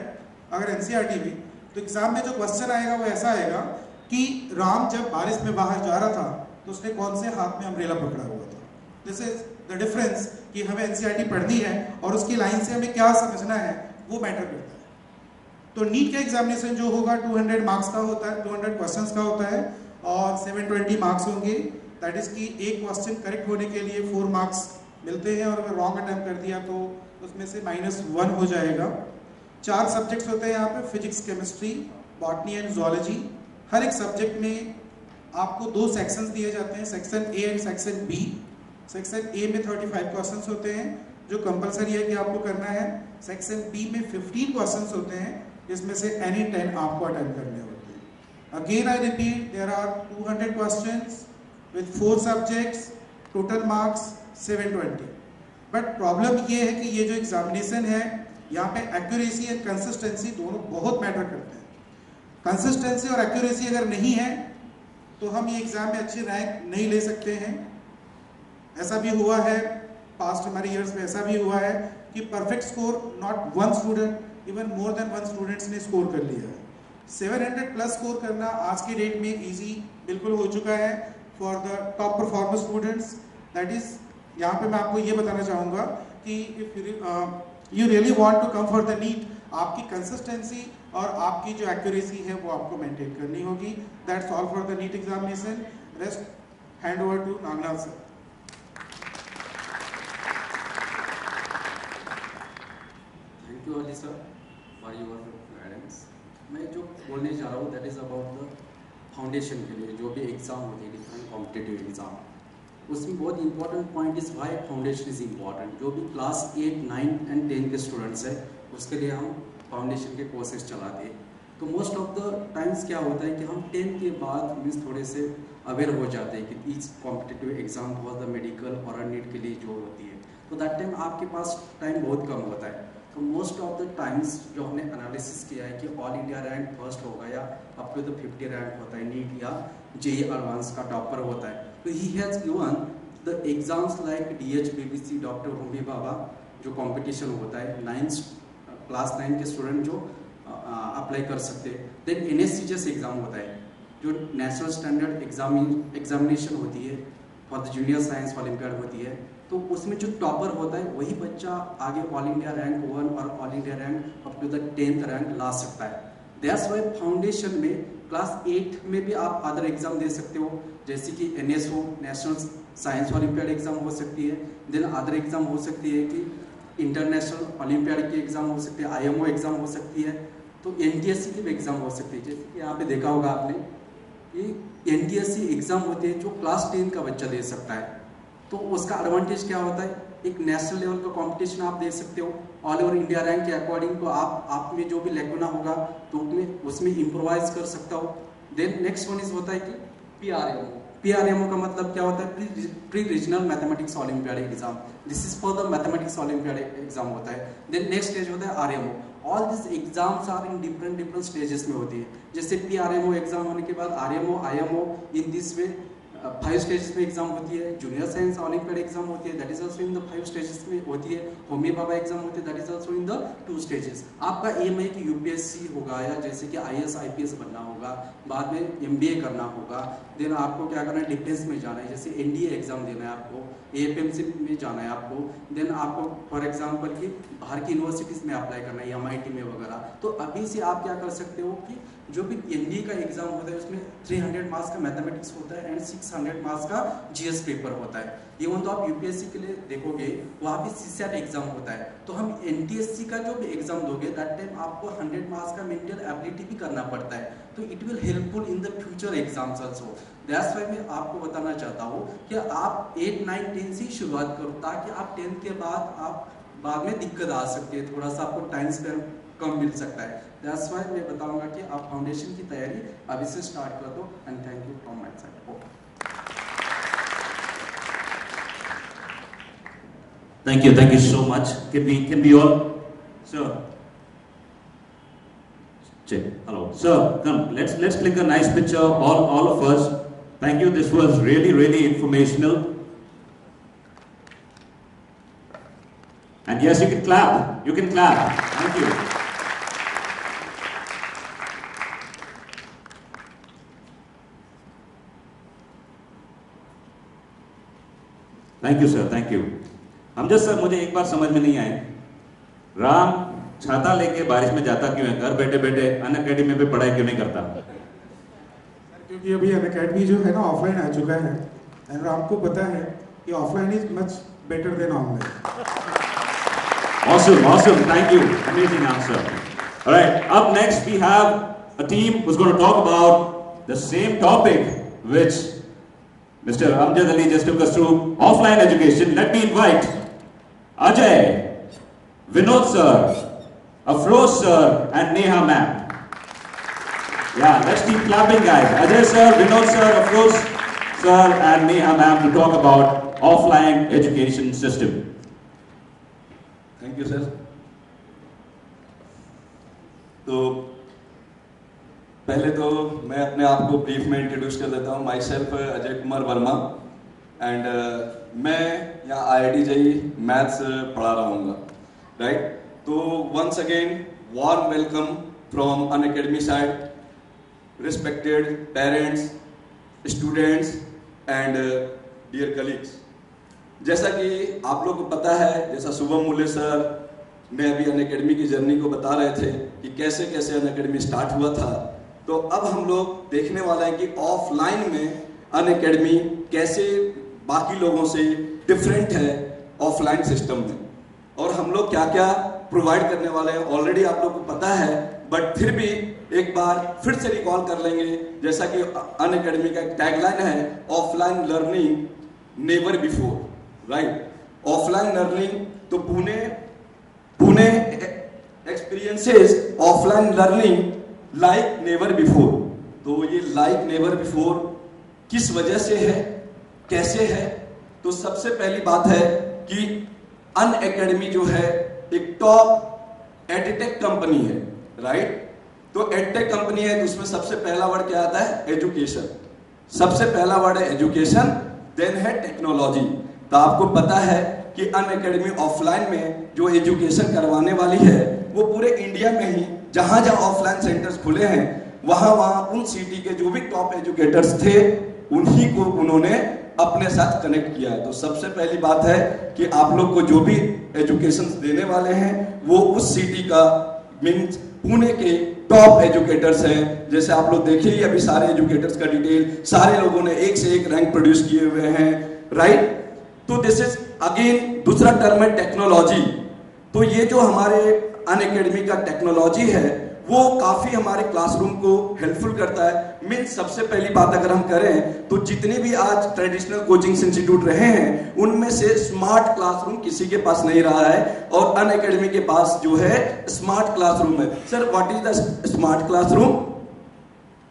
अगर एनसीईआरटी में तो एग्ज़ाम में जो क्वेश्चन आएगा वो ऐसा आएगा कि राम जब बारिश में बाहर जा रहा था तो उसने कौन से हाथ में अम्ब्रेला पकड़ा हुआ था? दिस इज़ द डिफरेंस कि हमें एनसीईआरटी पढ़नी है और उसकी लाइन से हमें क्या समझना है, वो मैटर करता है। तो नीट का एग्जामिनेशन जो होगा 200 मार्क्स का होता है 200 क्वेश्चंस का होता है और 720 मार्क्स होंगे। दैट इज़ कि एक क्वेश्चन करेक्ट होने के लिए फोर मार्क्स मिलते हैं और अगर रॉन्ग अटेम्प्ट कर दिया तो उसमें से माइनस वन हो जाएगा। चार सब्जेक्ट्स होते हैं यहाँ पे physics chemistry botany and zoology हर एक सब्जेक्ट में आपको दो सेक्शंस दिए जाते हैं section A and section B section A में 35 क्वेश्चंस होते हैं, जो कंपलसरी है कि आपको करना है। सेक्शन बी में 15 क्वेश्चंस होते हैं, जिसमें से एनी 10 आपको अटेम्प्ट करने होते हैं। Again I repeat there are 200 questions with four subjects total marks 720 but problem ये है कि ये जो एग्जामिनेशन है यहाँ पे एक्यूरेसी एंड कंसिस्टेंसी दोनों बहुत मैटर करते हैं। कंसिस्टेंसी और एक्यूरेसी अगर नहीं है तो हम ये एग्ज़ाम में अच्छी रैंक नहीं ले सकते हैं। ऐसा भी हुआ है पास्ट हमारे ईयर्स में ऐसा भी हुआ है कि perfect score not one student even more than one students ने स्कोर कर लिया है। 700 प्लस स्कोर करना आज के डेट में इजी बिल्कुल हो चुका है for the top performer students that is यहाँ पे मैं आपको ये बताना चाहूँगा कि you really want to come for the NEET आपकी कंसिस्टेंसी और आपकी जो एक्यूरेसी है, वो आपको मेंटेन करनी होगी. That's all for the NEET examination rest hand over to Nagnath sir thank you Ali sir for your guidance मैं जो बोलने जा रहा हूँ that is about the foundation के लिए, जो भी एग्ज़ाम होती है डिफरेंट कॉम्पिटेटिव एग्ज़ाम उसमें बहुत important point is why foundation is important जो भी class eight nine and ten के स्टूडेंट्स हैं, उसके लिए हम फाउंडेशन के कोर्सेज चलाते हैं। तो मोस्ट ऑफ़ द टाइम्स क्या होता है कि हम टेंथ के बाद मीन्स थोड़े से अवेयर हो जाते हैं कि ईच कॉम्पिटेटिव एग्ज़ाम बहुत मेडिकल और नीट के लिए जो होती है। तो दैट टाइम आपके पास टाइम बहुत कम होता है। तो मोस्ट ऑफ़ द टाइम्स जो हमने एनालिसिस किया है कि ऑल इंडिया रैंक फ़र्स्ट होगा या up to the fifty rank होता है नीट या जे एडवांस का टॉपर होता है। तो he has given the exams like D H B B C doctor Homi Bhabha जो कंपटीशन होता है नाइन्थ क्लास नाइन के स्टूडेंट जो अप्लाई कर सकते हैं। देन एन एस एग्ज़ाम होता है, जो नेशनल स्टैंडर्ड एग्ज़ाम एग्जामिनेशन होती है for the junior science olympiad होती है। तो उसमें जो टॉपर होता है, वही बच्चा आगे ऑल इंडिया रैंक वन और all India rank up to the tenth rank ला सकता है। दैट्स वाई फाउंडेशन में क्लास एट में भी आप अदर एग्ज़ाम दे सकते हो, जैसे कि एन एस हो नेशनल साइंस ओलम्पियाड एग्ज़ाम हो सकती है देन अदर एग्ज़ाम हो सकती है कि इंटरनेशनल ओलम्पियाड की एग्ज़ाम हो सकती है आईएमओ एग्ज़ाम हो सकती है तो एनडीएससी की भी एग्ज़ाम हो सकती है। जैसे कि यहाँ पे देखा होगा आपने कि एनडीएससी एग्ज़ाम होते हैं जो क्लास टेन का बच्चा दे सकता है तो उसका एडवांटेज क्या होता है? एक नेशनल लेवल का कंपटीशन आप देख सकते हो। ऑल ओवर इंडिया रैंक के अकॉर्डिंग तो आप आप में जो भी लेगुना होगा तो उसमें उसमें इम्प्रोवाइज कर सकता हो। देन नेक्स्ट वन इज़ होता है कि P R M P R M का मतलब क्या होता है? Pre regional mathematics olympiad exam this is for the mathematics olympiad exam होता है। देन नेक्स्ट स्टेज होता है R M O all this exams are in different different stages में होती है। जैसे P R M O exam होने के बाद R M O I M O in this way five stages में एग्ज़ाम होती है जूनियर साइंस ओलंपियाड एग्ज़ाम होती है that is also in the five stages में होती है होमी बाबा एग्ज़ाम होती है that is also in the two stages आपका एम है कि यूपीएससी होगा या जैसे कि आईएएस आईपीएस बनना होगा, बाद में एमबीए करना होगा देन आपको क्या करना है डिफेंस में जाना है, जैसे एन एनडीए एग्ज़ाम देना है आपको एएफएमसी में जाना है आपको देन आपको फॉर एग्ज़ाम्पल कि बाहर की यूनिवर्सिटीज में अप्लाई करना है एमआईटी में वगैरह. तो अभी से आप क्या कर सकते हो कि जो भी एनडीए का एग्ज़ाम होता है, उसमें 300 मार्क्स का मैथमेटिक्स होता है एंड 600 मार्क्स का जीएस पेपर होता है। इवन तो आप यूपीएससी के लिए देखोगे, वहाँ पे सीसेट एग्ज़ाम होता है। तो हम एनटीएससी का जो भी एग्ज़ाम दोगे दैट टाइम आपको 100 मार्क्स का मेंटल एबिलिटी भी करना पड़ता है। तो it will helpful in the future exams also that's why मैं आपको बताना चाहता हूँ कि आप एट नाइन टेन से शुरुआत करो, ताकि आप टेंथ के बाद आप, बाद में दिक्कत आ सकती है। थोड़ा सा आपको टाइम स्पेंड कम मिल सकता है। दैट्स वाई मैं बताऊंगा कि आप फाउंडेशन की तैयारी अभी से स्टार्ट कर दो and thank you from my side Thank you, thank you so much. Can we, can we all, sir? Check. Hello, sir. Come, let's let's click a nice picture, all all of us. Thank you. This was really really informational. And yes, you can clap. You can clap. Thank you. Thank you sir thank you Hamjad sir मुझे एक बार समझ में नहीं आए राम छाता लेके बारिश में जाता क्यों है घर बैठे बैठे अन अकेडमी में पढ़ाई क्यों नहीं करता क्योंकि अभी अन अकेडमी जो है ना ऑफलाइन आ चुका है और आपको पता है कि offline is much better than online Awesome, awesome. Thank you. Amazing answer. All right. Up next, we have a team who's going to talk about the same topic which Mr. Amjad Ali just took us through offline education. Let me invite Ajay, Vinod sir, Afroz sir and Neha ma'am. Yeah, let's keep clapping guys. Ajay sir, Vinod sir, Afroz sir and Neha ma'am to talk about offline education system. Thank you sir. So पहले तो मैं अपने आप को brief में introduce कर देता हूँ। Myself Ajay Kumar Verma and uh, मैं यहाँ I I T JEE maths पढ़ा रहा हूँ। राइट तो once again warm welcome from Unacademy side respected parents students and dear colleagues जैसा कि आप लोग को पता है जैसा शुभम मूल्य सर ने अभी अन अकेडमी की जर्नी को बता रहे थे कि कैसे कैसे अन अकेडमी स्टार्ट हुआ था। तो अब हम लोग देखने वाले हैं कि ऑफलाइन में अन अकेडमी कैसे बाकी लोगों से डिफरेंट है ऑफलाइन सिस्टम में। और हम लोग क्या क्या प्रोवाइड करने वाले हैं ऑलरेडी आप लोग को पता है बट फिर भी एक बार फिर से रिकॉल कर लेंगे, जैसा कि अन अकेडमी का टैगलाइन है offline learning never before right offline learning तो Pune Pune experiences offline learning like never before तो ये लाइक नेवर बिफोर किस वजह से है? कैसे है? तो सबसे पहली बात है कि अन एकेडमी जो है, एक टॉप एडिटेक कंपनी है राइट तो एडटेक कंपनी है तो उसमें सबसे पहला वर्ड क्या आता है? एजुकेशन सबसे पहला वर्ड है एजुकेशन देन है टेक्नोलॉजी तो आपको पता है कि अन अकेडमी ऑफलाइन में जो एजुकेशन करवाने वाली है, वो पूरे इंडिया में ही जहाँ जहाँ ऑफलाइन सेंटर्स खुले हैं, वहाँ वहाँ उन सिटी के जो भी टॉप एजुकेटर्स थे, उन्हीं को उन्होंने अपने साथ कनेक्ट किया है। तो सबसे पहली बात है कि आप लोग को जो भी एजुकेशन देने वाले हैं, वो उस सिटी का मीन्स पुणे के टॉप एजुकेटर्स हैं। जैसे आप लोग देखे ही अभी सारे एजुकेटर्स का डिटेल सारे लोगों ने एक से एक रैंक प्रोड्यूस किए हुए हैं राइट तो दिस इज़ अगेन दूसरा टर्म है टेक्नोलॉजी तो ये जो हमारे अन अकेडमी का टेक्नोलॉजी है, वो काफ़ी हमारे क्लासरूम को हेल्पफुल करता है। मीन सबसे पहली बात अगर हम करें तो जितने भी आज ट्रेडिशनल कोचिंग इंस्टीट्यूट रहे हैं, उनमें से स्मार्ट क्लासरूम किसी के पास नहीं रहा है और अन अकेडमी के पास जो है स्मार्ट क्लासरूम है। Sir what is the smart classroom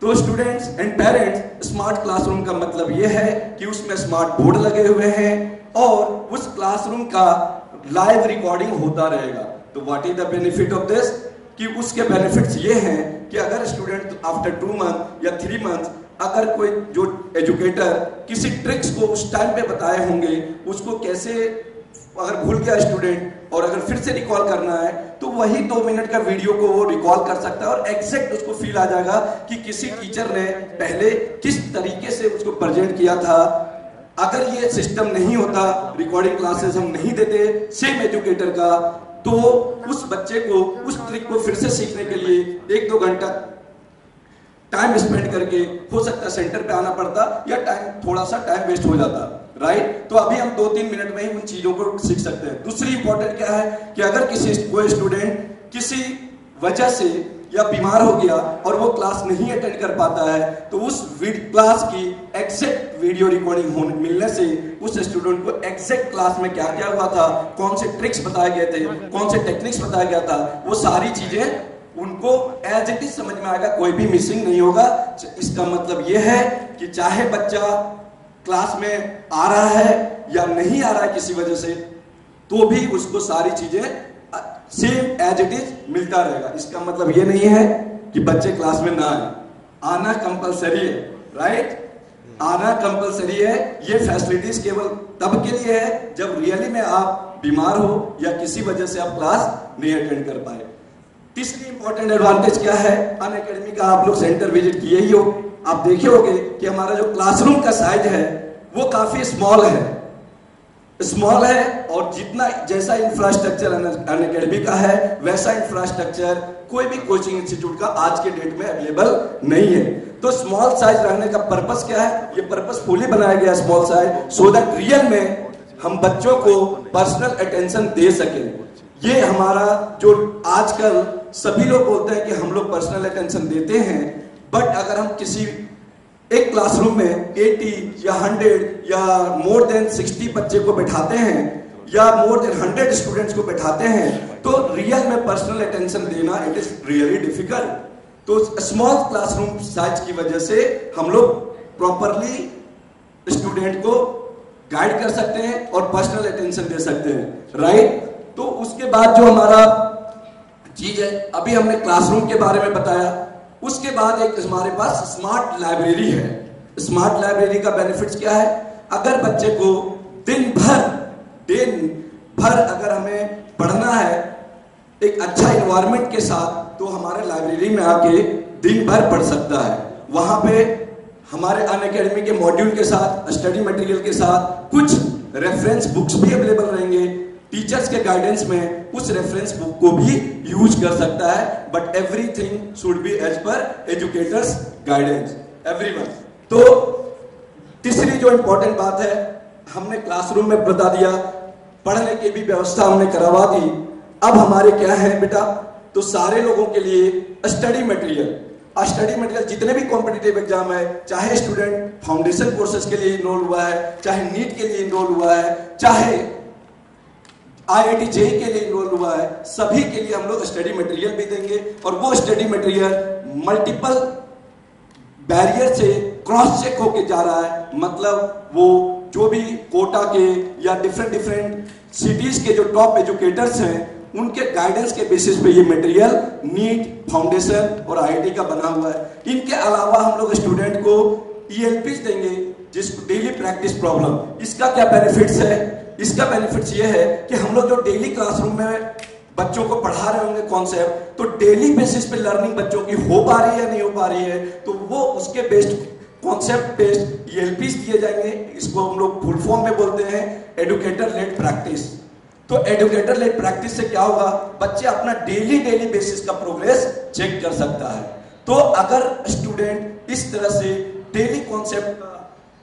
तो students and parents smart classroom का मतलब यह है कि उसमें स्मार्ट बोर्ड लगे हुए हैं और उस क्लासरूम का लाइव रिकॉर्डिंग होता रहेगा। तो what is the benefit of this कि उसके बेनिफिट्स ये हैं कि अगर स्टूडेंट आफ्टर टू मंथ या थ्री मंथ अगर कोई जो एजुकेटर किसी ट्रिक्स को उस टाइम पे बताए होंगे, उसको कैसे अगर भूल गया स्टूडेंट और अगर फिर से रिकॉल करना है तो वही दो मिनट का वीडियो को वो रिकॉल कर सकता है और एग्जैक्ट उसको फील आ जाएगा कि किसी टीचर ने पहले किस तरीके से उसको प्रेजेंट किया था। अगर ये सिस्टम नहीं होता रिकॉर्डिंग क्लासेस हम नहीं देते सेम एजुकेटर का तो उस बच्चे को, उस ट्रिक को फिर से सीखने के लिए एक दो घंटा टाइम स्पेंड करके हो सकता सेंटर पे आना पड़ता या टाइम थोड़ा सा टाइम वेस्ट हो जाता राइट तो अभी हम दो तीन मिनट में ही उन चीज़ों को सीख सकते हैं। दूसरी इंपॉर्टेंट क्या है कि अगर किसी कोई स्टूडेंट किसी वजह से या बीमार हो गया और वो क्लास नहीं अटेंड कर पाता है तो उस क्लास की एग्जैक्ट वीडियो रिकॉर्डिंग होने मिलने से उस स्टूडेंट को एग्जैक्ट क्लास में क्या क्या हुआ था? कौन से ट्रिक्स बताए गए थे? कौन से टेक्निक्स बताया गया था? वो सारी चीज़ें उनको एज इट इज़ समझ में आएगा, कोई भी मिसिंग नहीं होगा। इसका मतलब यह है कि चाहे बच्चा क्लास में आ रहा है या नहीं आ रहा है किसी वजह से तो भी उसको सारी चीज़ें सेम एज इट इज़ मिलता रहेगा। इसका मतलब ये नहीं है कि बच्चे क्लास में ना आए। आना कंपलसरी है राइट आना कंपलसरी है, ये फैसिलिटीज़ केवल तब के लिए है जब रियली में आप बीमार हो या किसी वजह से आप क्लास नहीं अटेंड कर पाए। तीसरी इंपॉर्टेंट एडवांटेज क्या है? अन अकेडमी का आप लोग सेंटर विज़िट किए ही हो। आप देखे होगे कि हमारा जो क्लासरूम का साइज़ है, वो काफ़ी स्मॉल है। स्मॉल है और जितना जैसा इंफ्रास्ट्रक्चर अन अकेडमी का है, वैसा इंफ्रास्ट्रक्चर कोई भी कोचिंग इंस्टीट्यूट का आज के डेट में अवेलेबल नहीं है। तो स्मॉल साइज़ रहने का पर्पस क्या है? ये पर्पस फुली बनाया गया small size so that real में हम बच्चों को पर्सनल अटेंशन दे सके। ये हमारा जो आजकल सभी लोग बोलते हैं कि हम लोग पर्सनल अटेंशन देते हैं बट अगर हम किसी एक क्लासरूम में 80 या 100 या मोर देन 60 बच्चे को बैठाते हैं या मोर देन 100 स्टूडेंट्स को बैठाते हैं तो रियल में पर्सनल अटेंशन देना इट इज़ रियली डिफ़िकल्ट तो स्मॉल क्लासरूम साइज़ की वजह से हम लोग प्रॉपरली स्टूडेंट को गाइड कर सकते हैं और पर्सनल अटेंशन दे सकते हैं राइट तो उसके बाद जो हमारा चीज़ है, अभी हमने क्लासरूम के बारे में बताया उसके बाद एक हमारे पास स्मार्ट लाइब्रेरी है। स्मार्ट लाइब्रेरी का बेनिफिट्स क्या है? अगर बच्चे को दिन भर दिन भर अगर हमें पढ़ना है, एक अच्छा इन्वायरमेंट के साथ तो हमारे लाइब्रेरी में आके दिन भर पढ़ सकता है। वहाँ पे हमारे अन अकेडमी के मॉड्यूल के साथ स्टडी मटेरियल के साथ कुछ रेफरेंस बुक्स भी अवेलेबल रहेंगे। टीचर्स के गाइडेंस में उस रेफरेंस बुक को भी यूज़ कर सकता है but everything should be as per educators guidance everyone तो तीसरी जो इंपॉर्टेंट बात है, हमने क्लासरूम में बता दिया, पढ़ने की भी व्यवस्था हमने करवा दी। अब हमारे क्या है बेटा? तो सारे लोगों के लिए स्टडी मटेरियल स्टडी मटेरियल जितने भी कॉम्पिटेटिव एग्ज़ाम है, चाहे स्टूडेंट फाउंडेशन कोर्सेज के लिए इनरोल हुआ है, चाहे नीट के लिए इनरोल हुआ है, चाहे आईआईटी जेई के लिए इनरोल हुआ है। सभी के लिए हम लोग स्टडी मटेरियल भी देंगे और वो स्टडी मटेरियल मल्टीपल बैरियर से क्रॉस चेक होके जा रहा है। मतलब वो जो भी कोटा के या डिफरेंट डिफरेंट सिटीज़ के जो टॉप एजुकेटर्स हैं, उनके गाइडेंस के बेसिस पे ये मटेरियल नीट फाउंडेशन और आईआईटी का बना हुआ है। इनके अलावा हम लोग स्टूडेंट को ईएलपी देंगे, जिसको डेली प्रैक्टिस प्रॉब्लम इसका क्या बेनिफिट्स है? इसका बेनिफिट्स ये है कि हम लोग जो डेली क्लासरूम में बच्चों को पढ़ा रहे होंगे कॉन्सेप्ट तो डेली बेसिस पे लर्निंग बच्चों की हो पा रही है नहीं हो पा रही है तो वो उसके बेस्ड कॉन्सेप्ट बेस्ड ईएलपीस दिए जाएँगे। इसको हम लोग फुल फॉर्म में बोलते हैं एडुकेटर लेड प्रैक्टिस तो एडुकेटर लेड प्रैक्टिस से क्या होगा? बच्चे अपना डेली डेली बेसिस का प्रोग्रेस चेक कर सकता है। तो अगर स्टूडेंट इस तरह से डेली कॉन्सेप्ट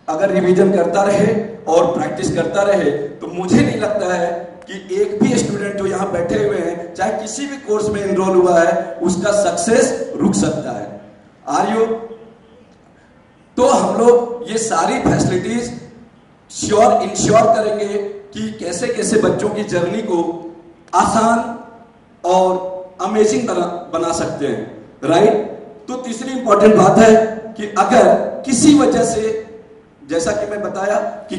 अगर रिवीजन करता रहे और प्रैक्टिस करता रहे तो मुझे नहीं लगता है कि एक भी स्टूडेंट जो यहाँ बैठे हुए हैं, चाहे किसी भी कोर्स में इनरोल हुआ है, उसका सक्सेस रुक सकता है। आर यू तो हम लोग ये सारी फैसिलिटीज़ श्योर इंश्योर करेंगे कि कैसे कैसे बच्चों की जर्नी को आसान और अमेजिंग बना बना सकते हैं। राइट तो तीसरी इंपॉर्टेंट बात है कि अगर किसी वजह से जैसा कि मैं बताया कि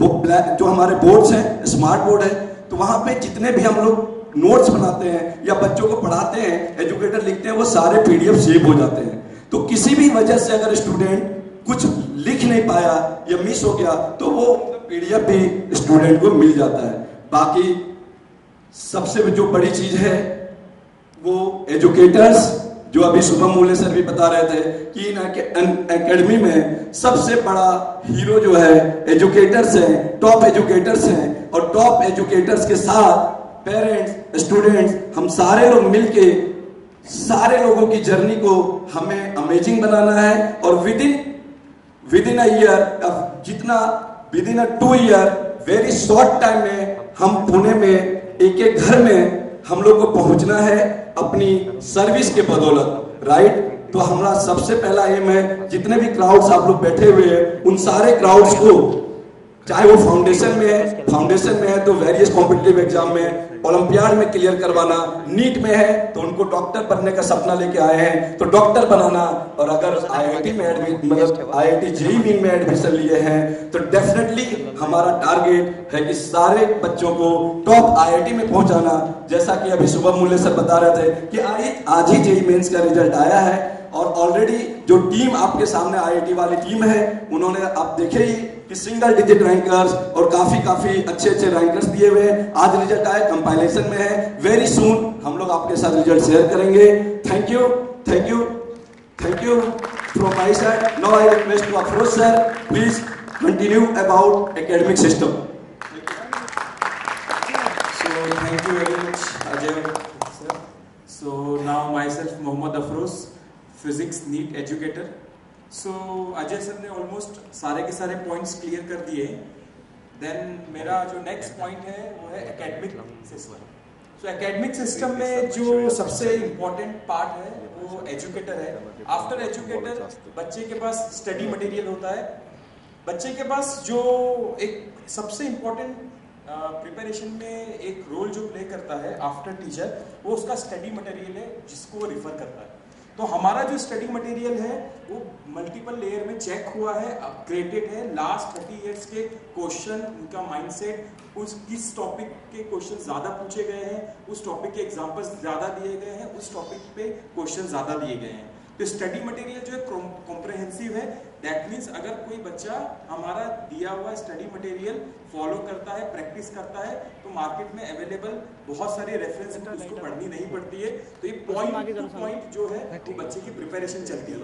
जो हमारे बोर्ड्स हैं, स्मार्ट बोर्ड है तो वहाँ पे जितने भी हम लोग नोट्स बनाते हैं या बच्चों को पढ़ाते हैं एजुकेटर लिखते हैं, वो सारे पीडीएफ सेव हो जाते हैं। तो किसी भी वजह से अगर स्टूडेंट कुछ लिख नहीं पाया या मिस हो गया तो वो पीडीएफ भी स्टूडेंट को मिल जाता है। बाकी सबसे जो बड़ी चीज़ है, वो एजुकेटर्स जो अभी शुभम मूल्य सर भी बता रहे थे कि इन एकेडमी में सबसे बड़ा हीरो जो है एजुकेटर्स हैं टॉप एजुकेटर्स हैं और टॉप एजुकेटर्स के साथ पेरेंट्स स्टूडेंट्स हम सारे लोग मिलके सारे लोगों की जर्नी को हमें अमेजिंग बनाना है और within within year जितना within a two year very short time में हम पुणे में एक एक घर में हम लोग को पहुँचना है। अपनी सर्विस के बदौलत राइट तो हमारा सबसे पहला एम है, जितने भी क्राउड्स आप लोग बैठे हुए हैं, उन सारे क्राउड्स को चाहे वो फाउंडेशन में है फाउंडेशन में है तो वेरियस कॉम्पिटिटिव एग्ज़ाम में ओलंपियाड में क्लियर करवाना नीट में है तो उनको डॉक्टर बनने का सपना लेके आए हैं तो डॉक्टर बनाना, और अगर आईआईटी में एडमिशन मतलब आईआईटी जेई मेन में एडमिशन लिए हैं तो डेफिनेटली हमारा टारगेट है कि सारे बच्चों को टॉप आईआईटी में पहुंचाना। जैसा कि अभी सुबह मूल्य सर बता रहे थे कि आज ही जेई मेंस का रिज़ल्ट आया है, और ऑलरेडी जो टीम आपके सामने आईआईटी वाली टीम है, उन्होंने आप देखे ही कि सिंगल डिजिट रैंकर्स और काफ़ी काफ़ी अच्छे अच्छे रैंकर्स दिए हुए हैं। आज रिज़ल्ट आया कंपाइलेशन में है। वेरी सुन हम लोग आपके साथ रिज़ल्ट शेयर करेंगे। Thank you thank you thank you from my side now I request to Afroz sir please continue about academic system So thank you very much, Ajay sir. So now myself, Mohammad Afroz, physics NEET educator. So Ajay sir ने almost सारे के सारे points clear कर दिए। Then मेरा जो next point है, वो है academic system so academic system में जो सबसे इम्पोर्टेंट पार्ट है, वो एजुकेटर है। आफ्टर एजुकेटर बच्चे के पास स्टडी मटेरियल होता है। बच्चे के पास जो एक सबसे इम्पोर्टेंट प्रिपरेशन में एक रोल जो प्ले करता है आफ्टर टीचर वो उसका स्टडी मटेरियल है, जिसको वो रिफर करता है। तो हमारा जो स्टडी मटेरियल है, वो मल्टीपल लेयर में चेक हुआ है अपग्रेडेड है। लास्ट थर्टी ईयर्स के क्वेश्चन उनका माइंडसेट उस, किस टॉपिक के क्वेश्चन ज़्यादा पूछे गए हैं, उस टॉपिक के एग्जांपल्स ज़्यादा दिए गए हैं, उस टॉपिक पे क्वेश्चन ज़्यादा दिए गए हैं। तो स्टडी मटेरियल जो है कॉम्प्रहेंसिव है. दैट मीन्स अगर कोई बच्चा हमारा दिया हुआ स्टडी मटेरियल फॉलो करता है प्रैक्टिस करता है तो मार्केट में अवेलेबल बहुत सारी रेफरेंस उसको पढ़नी नहीं पड़ती है. तो ये पॉइंट टू पॉइंट जो है वो बच्चे की प्रिपरेशन चलती है.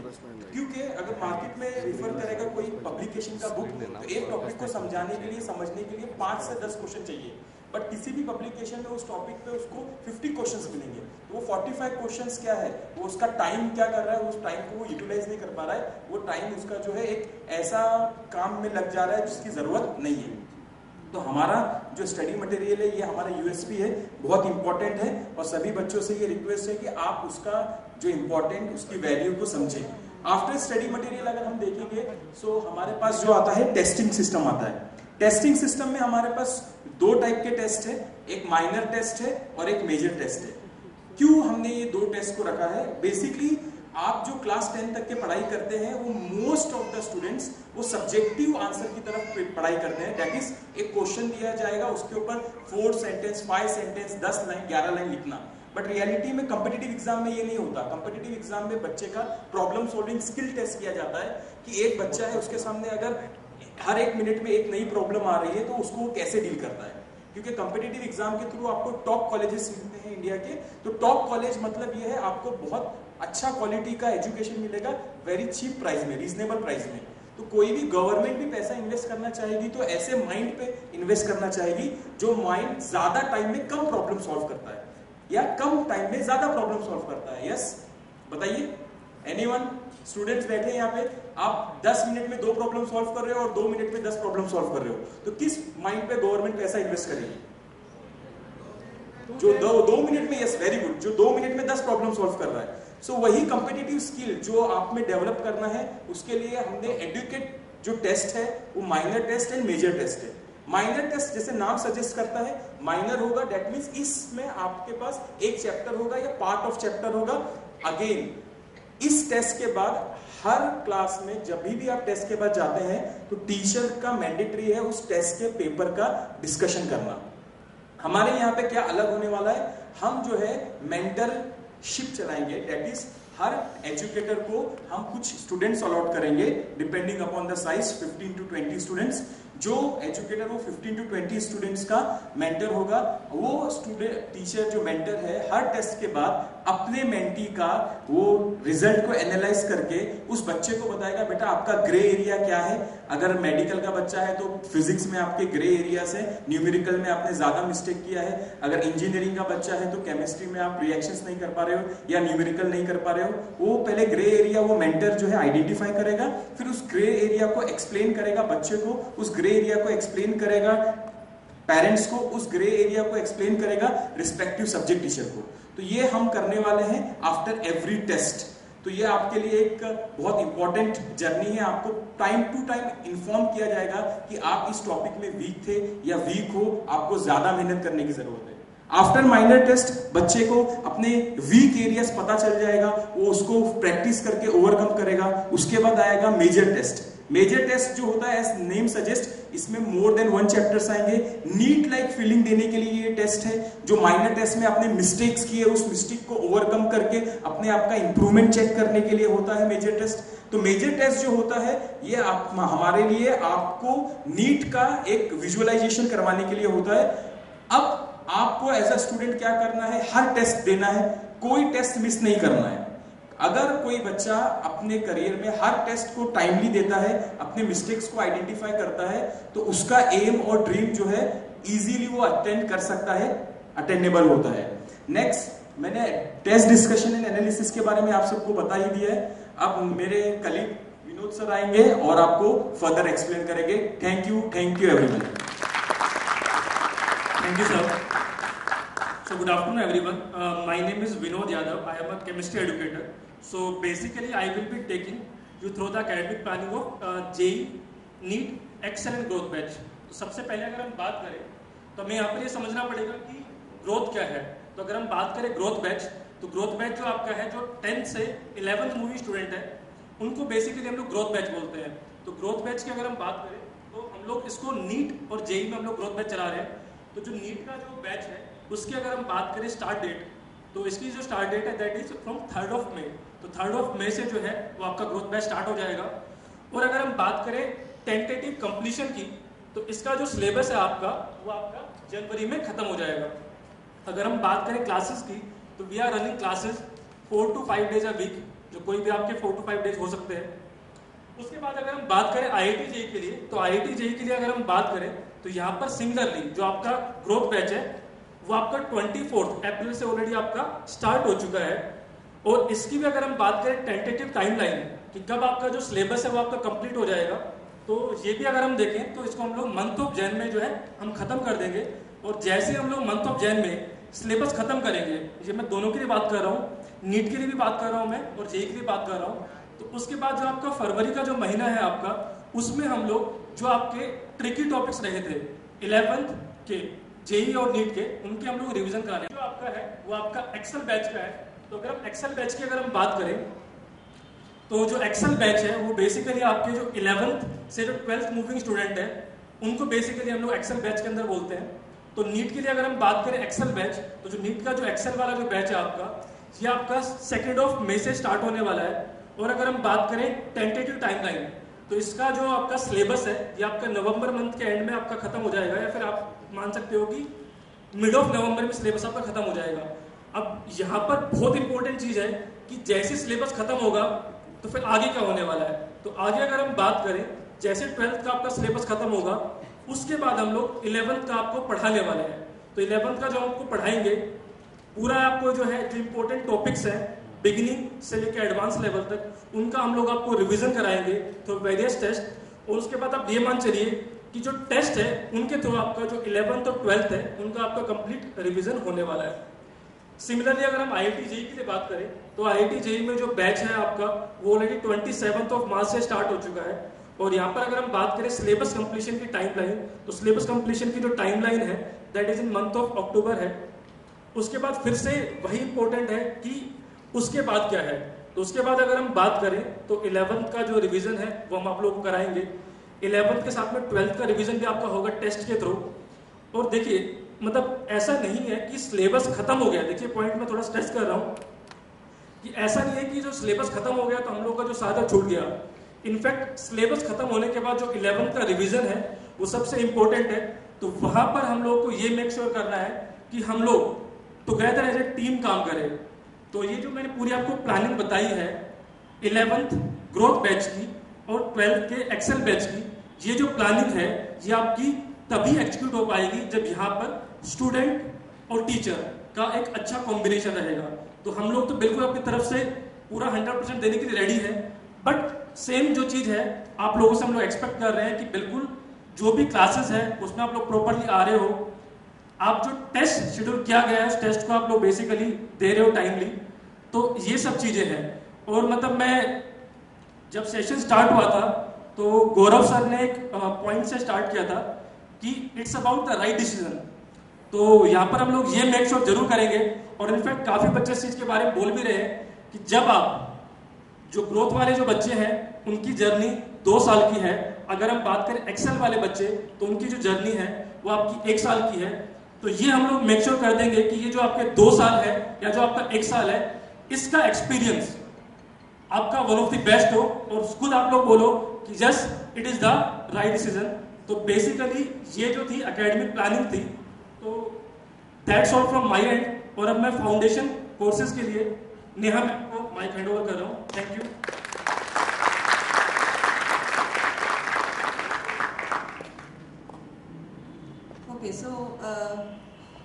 क्योंकि अगर मार्केट में रिफर करेगा कोई पब्लिकेशन का बुक तो एक टॉपिक को समझाने के लिए समझने के लिए पाँच से दस क्वेश्चन चाहिए. बट किसी भी पब्लिकेशन में उस टॉपिक पे उसको 50 क्वेश्चंस मिलेंगे। तो वो 45 क्वेश्चंस क्या है? वो उसका टाइम क्या कर रहा है? उस टाइम को वो यूटिलाइज नहीं कर पा रहा है। वो टाइम उसका जो है एक ऐसा काम में लग जा रहा है जिसकी ज़रूरत नहीं है। तो हमारा जो स्टडी मटेरियल है, ये हमारा यूएसपी है, बहुत इंपॉर्टेंट है और सभी बच्चों से ये रिक्वेस्ट है कि आप उसका जो इंपॉर्टेंट उसकी वैल्यू को समझें। आफ्टर स्टडी मटेरियल अगर हम देखेंगे सो हमारे पास जो आता है टेस्टिंग सिस्टम आता है। टेस्टिंग सिस्टम में हमारे पास दो टाइप के टेस्ट है, एक माइनर टेस्ट है और एक मेजर टेस्ट है। क्यों हमने ये दो टेस्ट को रखा है? बेसिकली आप जो क्लास टेन तक के पढ़ाई करते हैं, वो मोस्ट ऑफ़ द स्टूडेंट्स वो सब्जेक्टिव आंसर की तरफ़ पढ़ाई करते हैं। दैट इज़ एक क्वेश्चन दिया जाएगा, उसके ऊपर फोर सेंटेंस फाइव सेंटेंस दस लाइन ग्यारह लाइन लिखना। बट रियलिटी में कंपिटेटिव एग्ज़ाम में ये नहीं होता। कंपिटेटिव एग्ज़ाम में बच्चे का प्रॉब्लम सॉल्विंग स्किल टेस्ट किया जाता है कि एक बच्चा है, उसके सामने अगर हर एक मिनट में एक नई प्रॉब्लम आ रही है तो उसको कैसे डील करता है? क्योंकि कॉम्पिटिटिव एग्ज़ाम के थ्रू आपको टॉप कॉलेजेस मिलते हैं इंडिया के तो टॉप कॉलेज मतलब ये है आपको बहुत अच्छा क्वालिटी का एजुकेशन मिलेगा वेरी चीप प्राइस में रीजनेबल प्राइस में। तो कोई भी गवर्नमेंट भी पैसा इन्वेस्ट करना चाहेगी तो ऐसे माइंड पे इन्वेस्ट करना चाहेगी, जो माइंड ज़्यादा टाइम में कम प्रॉब्लम सॉल्व करता है। या कम टाइम में ज़्यादा प्रॉब्लम सॉल्व करता है। यस बताइए। एनीवन स्टूडेंट्स बैठे हैं यहाँ पे आप 10 मिनट में दो प्रॉब्लम सॉल्व कर रहे हो और दो मिनट में 10 प्रॉब्लम सॉल्व कर रहे हो। तो किस माइंड पे गवर्नमेंट पैसा इन्वेस्ट करेगी? जो दो दो मिनट में यस वेरी गुड जो दो मिनट में दस प्रॉब्लम सॉल्व कर रहा है। सो so, वही कॉम्पिटिटिव स्किल जो आप में डेवलप करना है उसके लिए हमने एडुकेट जो टेस्ट है वो minor test and major test है। माइनर टेस्ट जैसे नाम सजेस्ट करता है माइनर होगा डेट मीन्स इसमें आपके पास एक चैप्टर होगा या पार्ट ऑफ़ चैप्टर होगा। अगेन इस टेस्ट के बाद हर क्लास में जब भी भी आप टेस्ट के बाद जाते हैं तो टीचर का मैंडेटरी है उस टेस्ट के पेपर का डिस्कशन करना। हमारे यहाँ पे क्या अलग होने वाला है? हम जो है मेंटरशिप चलाएँगे। डेट इज़ हर एजुकेटर को हम कुछ स्टूडेंट्स अलॉट करेंगे depending upon the size 15 to 20 students जो एजुकेटर वो 15 टू 20 स्टूडेंट्स का मेंटर होगा, वो स्टूडेंट टीचर जो मेंटर है, हर टेस्ट के बाद अपने मेंटी का वो रिज़ल्ट को एनालाइज करके उस बच्चे को बताएगा, बेटा, आपका ग्रे एरिया क्या है? अगर मेडिकल का बच्चा है तो फिजिक्स में आपके ग्रे एरिया से न्यूमेरिकल में आपने ज़्यादा मिस्टेक किया है। अगर इंजीनियरिंग का बच्चा है तो केमिस्ट्री में आप रिएक्शंस नहीं कर पा रहे हो या न्यूमेरिकल नहीं कर पा रहे हो। वो पहले ग्रे एरिया वो मेंटर जो है आइडेंटिफाई करेगा, फिर उस ग्रे एरिया को एक्सप्लेन करेगा बच्चे को, उस ग्रे एरिया को एक्सप्लेन करेगा पेरेंट्स को उस ग्रे एरिया को एक्सप्लेन करेगा रिस्पेक्टिव सब्जेक्ट टीचर को। तो ये हम करने वाले हैं आफ्टर एवरी टेस्ट तो ये आपके लिए एक बहुत इंपॉर्टेंट जर्नी है, आपको टाइम टू टाइम इन्फॉर्म किया जाएगा कि आप इस टॉपिक में वीक थे या वीक हो, आपको ज़्यादा मेहनत करने की ज़रूरत है। आफ्टर माइनर टेस्ट बच्चे को अपने वीक एरियाज़ पता चल जाएगा, वो उसको प्रैक्टिस करके ओवरकम करेगा, उसके बाद आएगा मेजर टेस्ट मेजर टेस्ट जो होता है एज नेम सजेस्ट इसमें मोर देन वन चैप्टर्स आएँगे। नीट लाइक फीलिंग देने के लिए ये टेस्ट है, जो माइनर टेस्ट में आपने मिस्टेक्स किए, उस मिस्टेक को ओवरकम करके अपने आप का इंप्रूवमेंट चेक करने के लिए होता है मेजर टेस्ट तो मेजर टेस्ट जो होता है, ये आप, हमारे लिए आपको नीट का एक विजुअलाइजेशन करवाने के लिए होता है। अब आपको एज अ स्टूडेंट क्या करना है? हर टेस्ट देना है। कोई टेस्ट मिस नहीं करना है। अगर कोई बच्चा अपने करियर में हर टेस्ट को टाइमली देता है अपने मिस्टेक्स को आइडेंटिफाई करता है तो उसका एम और ड्रीम जो है इजीली वो अटेंड कर सकता है अटेंडेबल होता है नेक्स्ट मैंने टेस्ट डिस्कशन एंड एनालिसिस के बारे में आप सबको बता ही दिया है अब मेरे कलीग विनोद सर आएँगे और आपको फर्दर एक्सप्लेन करेंगे thank you thank you everyone thank you sir good afternoon, everyone. Uh, my name is Vinod Yadav. I am a chemistry educator. So basically, I will be taking you through the academic planning of uh, JEE, NEET, and Growth Batch. तो सबसे पहले अगर हम बात करें तो हमें यहाँ पर ये समझना पड़ेगा कि ग्रोथ क्या है। तो अगर हम बात करें ग्रोथ बैच तो ग्रोथ बैच जो आपका है जो टेंथ से इलेवेंथ मूवी स्टूडेंट है उनको बेसिकली हम लोग ग्रोथ बैच बोलते हैं। तो ग्रोथ बैच की अगर हम बात करें तो हम लोग इसको नीट और जेई में हम लोग ग्रोथ बैच चला रहे हैं। तो जो नीट का जो बैच है उसकी अगर हम बात करें स्टार्ट डेट तो इसकी जो स्टार्ट डेट है that is from third of May तो थर्ड ऑफ़ मे से जो है, वो आपका ग्रोथ बैच स्टार्ट हो जाएगा। और अगर हम बात करें टेंटेटिव कंप्लीशन की तो इसका जो सिलेबस है आपका, वो आपका जनवरी में खत्म हो जाएगा। अगर हम बात करें क्लासेस की तो we are running classes four to five days a week जो कोई भी आपके फोर टू फाइव डेज़ हो सकते हैं। उसके बाद अगर हम बात करें आई आई जेई के लिए तो आई आई जेई के लिए अगर हम बात करें तो यहाँ पर सिमिलरली जो आपका ग्रोथ बैच है वो आपका ट्वेंटी फोर्थ, अप्रैल से ऑलरेडी आपका स्टार्ट हो चुका है। और इसकी भी अगर हम बात करें टेंटेटिव टाइमलाइन कि कब आपका जो सिलेबस है वो आपका कंप्लीट हो जाएगा तो ये भी अगर हम देखें तो इसको हम लोग मंथ ऑफ़ जैन में जो है हम खत्म कर देंगे। और जैसे हम लोग मंथ ऑफ़ जैन में सिलेबस खत्म करेंगे, ये मैं दोनों के लिए बात कर रहा हूँ नीट के लिए भी बात कर रहा हूँ मैं और जेई के लिए बात कर रहा हूँ। तो उसके बाद जो आपका फरवरी का जो महीना है आपका, उसमें हम लोग जो आपके ट्रिकी टॉपिक्स रहे थे इलेवेंथ के जेई और नीट के, उनके हम लोग रिविजन करा रहे जो आपका है, वो आपका एक्सेल बैच का है। तो अगर हम एक्सेल बैच की अगर हम बात करें तो जो एक्सेल बैच है, वो बेसिकली आपके जो इलेवेंथ से जो ट्वेल्थ मूविंग स्टूडेंट है, उनको बेसिकली हम लोग एक्सेल बैच के अंदर बोलते हैं। तो नीट के लिए अगर हम बात करें एक्सेल बैच तो जो नीट का जो एक्सल वाला जो बैच है आपका, ये आपका सेकेंड ऑफ़ मे से स्टार्ट होने वाला है। और अगर हम बात करें टेंटेटिव टाइमलाइन तो इसका जो आपका सिलेबस है, ये आपका नवंबर मंथ के एंड में आपका खत्म हो जाएगा, या फिर आप मान सकते हो कि मिड ऑफ़ नवंबर में सिलेबस आपका खत्म हो जाएगा। अब यहाँ पर बहुत इंपॉर्टेंट चीज़ है कि जैसे सिलेबस खत्म होगा तो फिर आगे क्या होने वाला है? तो आगे अगर हम बात करें, जैसे ट्वेल्थ का आपका सिलेबस खत्म होगा, उसके बाद हम लोग इलेवंथ का आपको पढ़ाने वाले हैं। तो इलेवंथ का जो आपको पढ़ाएँगे, पूरा आपको जो है, जो इंपॉर्टेंट टॉपिक्स है बिगिनिंग से लेकर एडवांस लेवल तक, उनका हम लोग आपको रिवीजन कराएँगे तो वेरियस टेस्ट और उसके बाद आप ये मान चलिए कि जो टेस्ट है, उनके थ्रू आपका जो इलेवंथ और ट्वेल्थ है, उनका आपका कंप्लीट रिवीजन होने वाला है। सिमिलरली अगर हम आई आई जेई की बात करें तो आई आई जेई में जो बैच है आपका, वो ऑलरेडी ट्वेंटी ऑफ़ मार्च से स्टार्ट हो चुका है। और यहाँ पर अगर हम बात करें सिलेबस कंप्लीशन की टाइमलाइन तो सिलेबस कंप्लीशन की जो टाइमलाइन है that is in month of October है। उसके बाद फिर से वही इंपॉर्टेंट है कि उसके बाद क्या है? तो उसके बाद अगर हम बात करें तो इलेवंथ का जो रिवीजन है, वो हम आप लोग कराएँगे। इलेवंथ के साथ में ट्वेल्थ का रिवीजन भी आपका होगा टेस्ट के थ्रू। और देखिए मतलब ऐसा नहीं है कि सिलेबस खत्म हो गया। देखिए पॉइंट में थोड़ा स्ट्रेस कर रहा हूँ कि ऐसा नहीं है कि जो सिलेबस खत्म हो गया तो हम लोग का जो सादा छूट गया। इनफैक्ट सिलेबस खत्म होने के बाद जो इलेवंथ का रिवीजन है, वो सबसे इंपॉर्टेंट है। तो वहाँ पर हम लोग को ये मेक श्योर करना है कि हम लोग टुगेदर एज ए टीम काम करें। तो ये जो मैंने पूरी आपको प्लानिंग बताई है, इलेवंथ ग्रोथ बैच की और ट्वेल्थ के एक्सेल बैच की ये जो प्लानिंग है, ये आपकी तभी एक्सिक्यूट हो पाएगी जब यहाँ पर स्टूडेंट और टीचर का एक अच्छा कॉम्बिनेशन रहेगा। तो हम लोग तो बिल्कुल अपनी तरफ़ से पूरा हंड्रेड परसेंट देने के लिए रेडी है। बट सेम जो चीज़ है, आप लोगों से हम लोग एक्सपेक्ट कर रहे हैं कि बिल्कुल जो भी क्लासेस है, उसमें आप लोग प्रॉपरली आ रहे हो। आप जो टेस्ट शेड्यूल किया गया है, उस टेस्ट को आप लोग बेसिकली दे रहे हो टाइमली तो ये सब चीज़ें हैं। और मतलब मैं, जब सेशन स्टार्ट हुआ था तो गौरव सर ने एक पॉइंट से स्टार्ट किया था कि it's about the right decision तो यहाँ पर हम लोग ये मेक श्योर ज़रूर करेंगे और इनफैक्ट काफ़ी बच्चे इस चीज़ के बारे में बोल भी रहे हैं कि जब आप, जो ग्रोथ वाले जो बच्चे हैं, उनकी जर्नी दो साल की है, अगर हम बात करें एक्सेल वाले बच्चे तो उनकी जो जर्नी है, वो आपकी एक साल की है। तो ये हम लोग मेक श्योर कर देंगे कि ये जो आपके दो साल है, या जो आपका एक साल है, इसका एक्सपीरियंस आपका वन ऑफ़ द बेस्ट हो, और खुद आप लोग बोलो कि just it is the right decision तो बेसिकली ये जो थी एकेडमिक प्लानिंग थी तो that's all from my end और अब मैं फाउंडेशन कोर्सेज के लिए नेहा मैम को माइक हैंड ओवर कर रहा हूँ thank you so uh,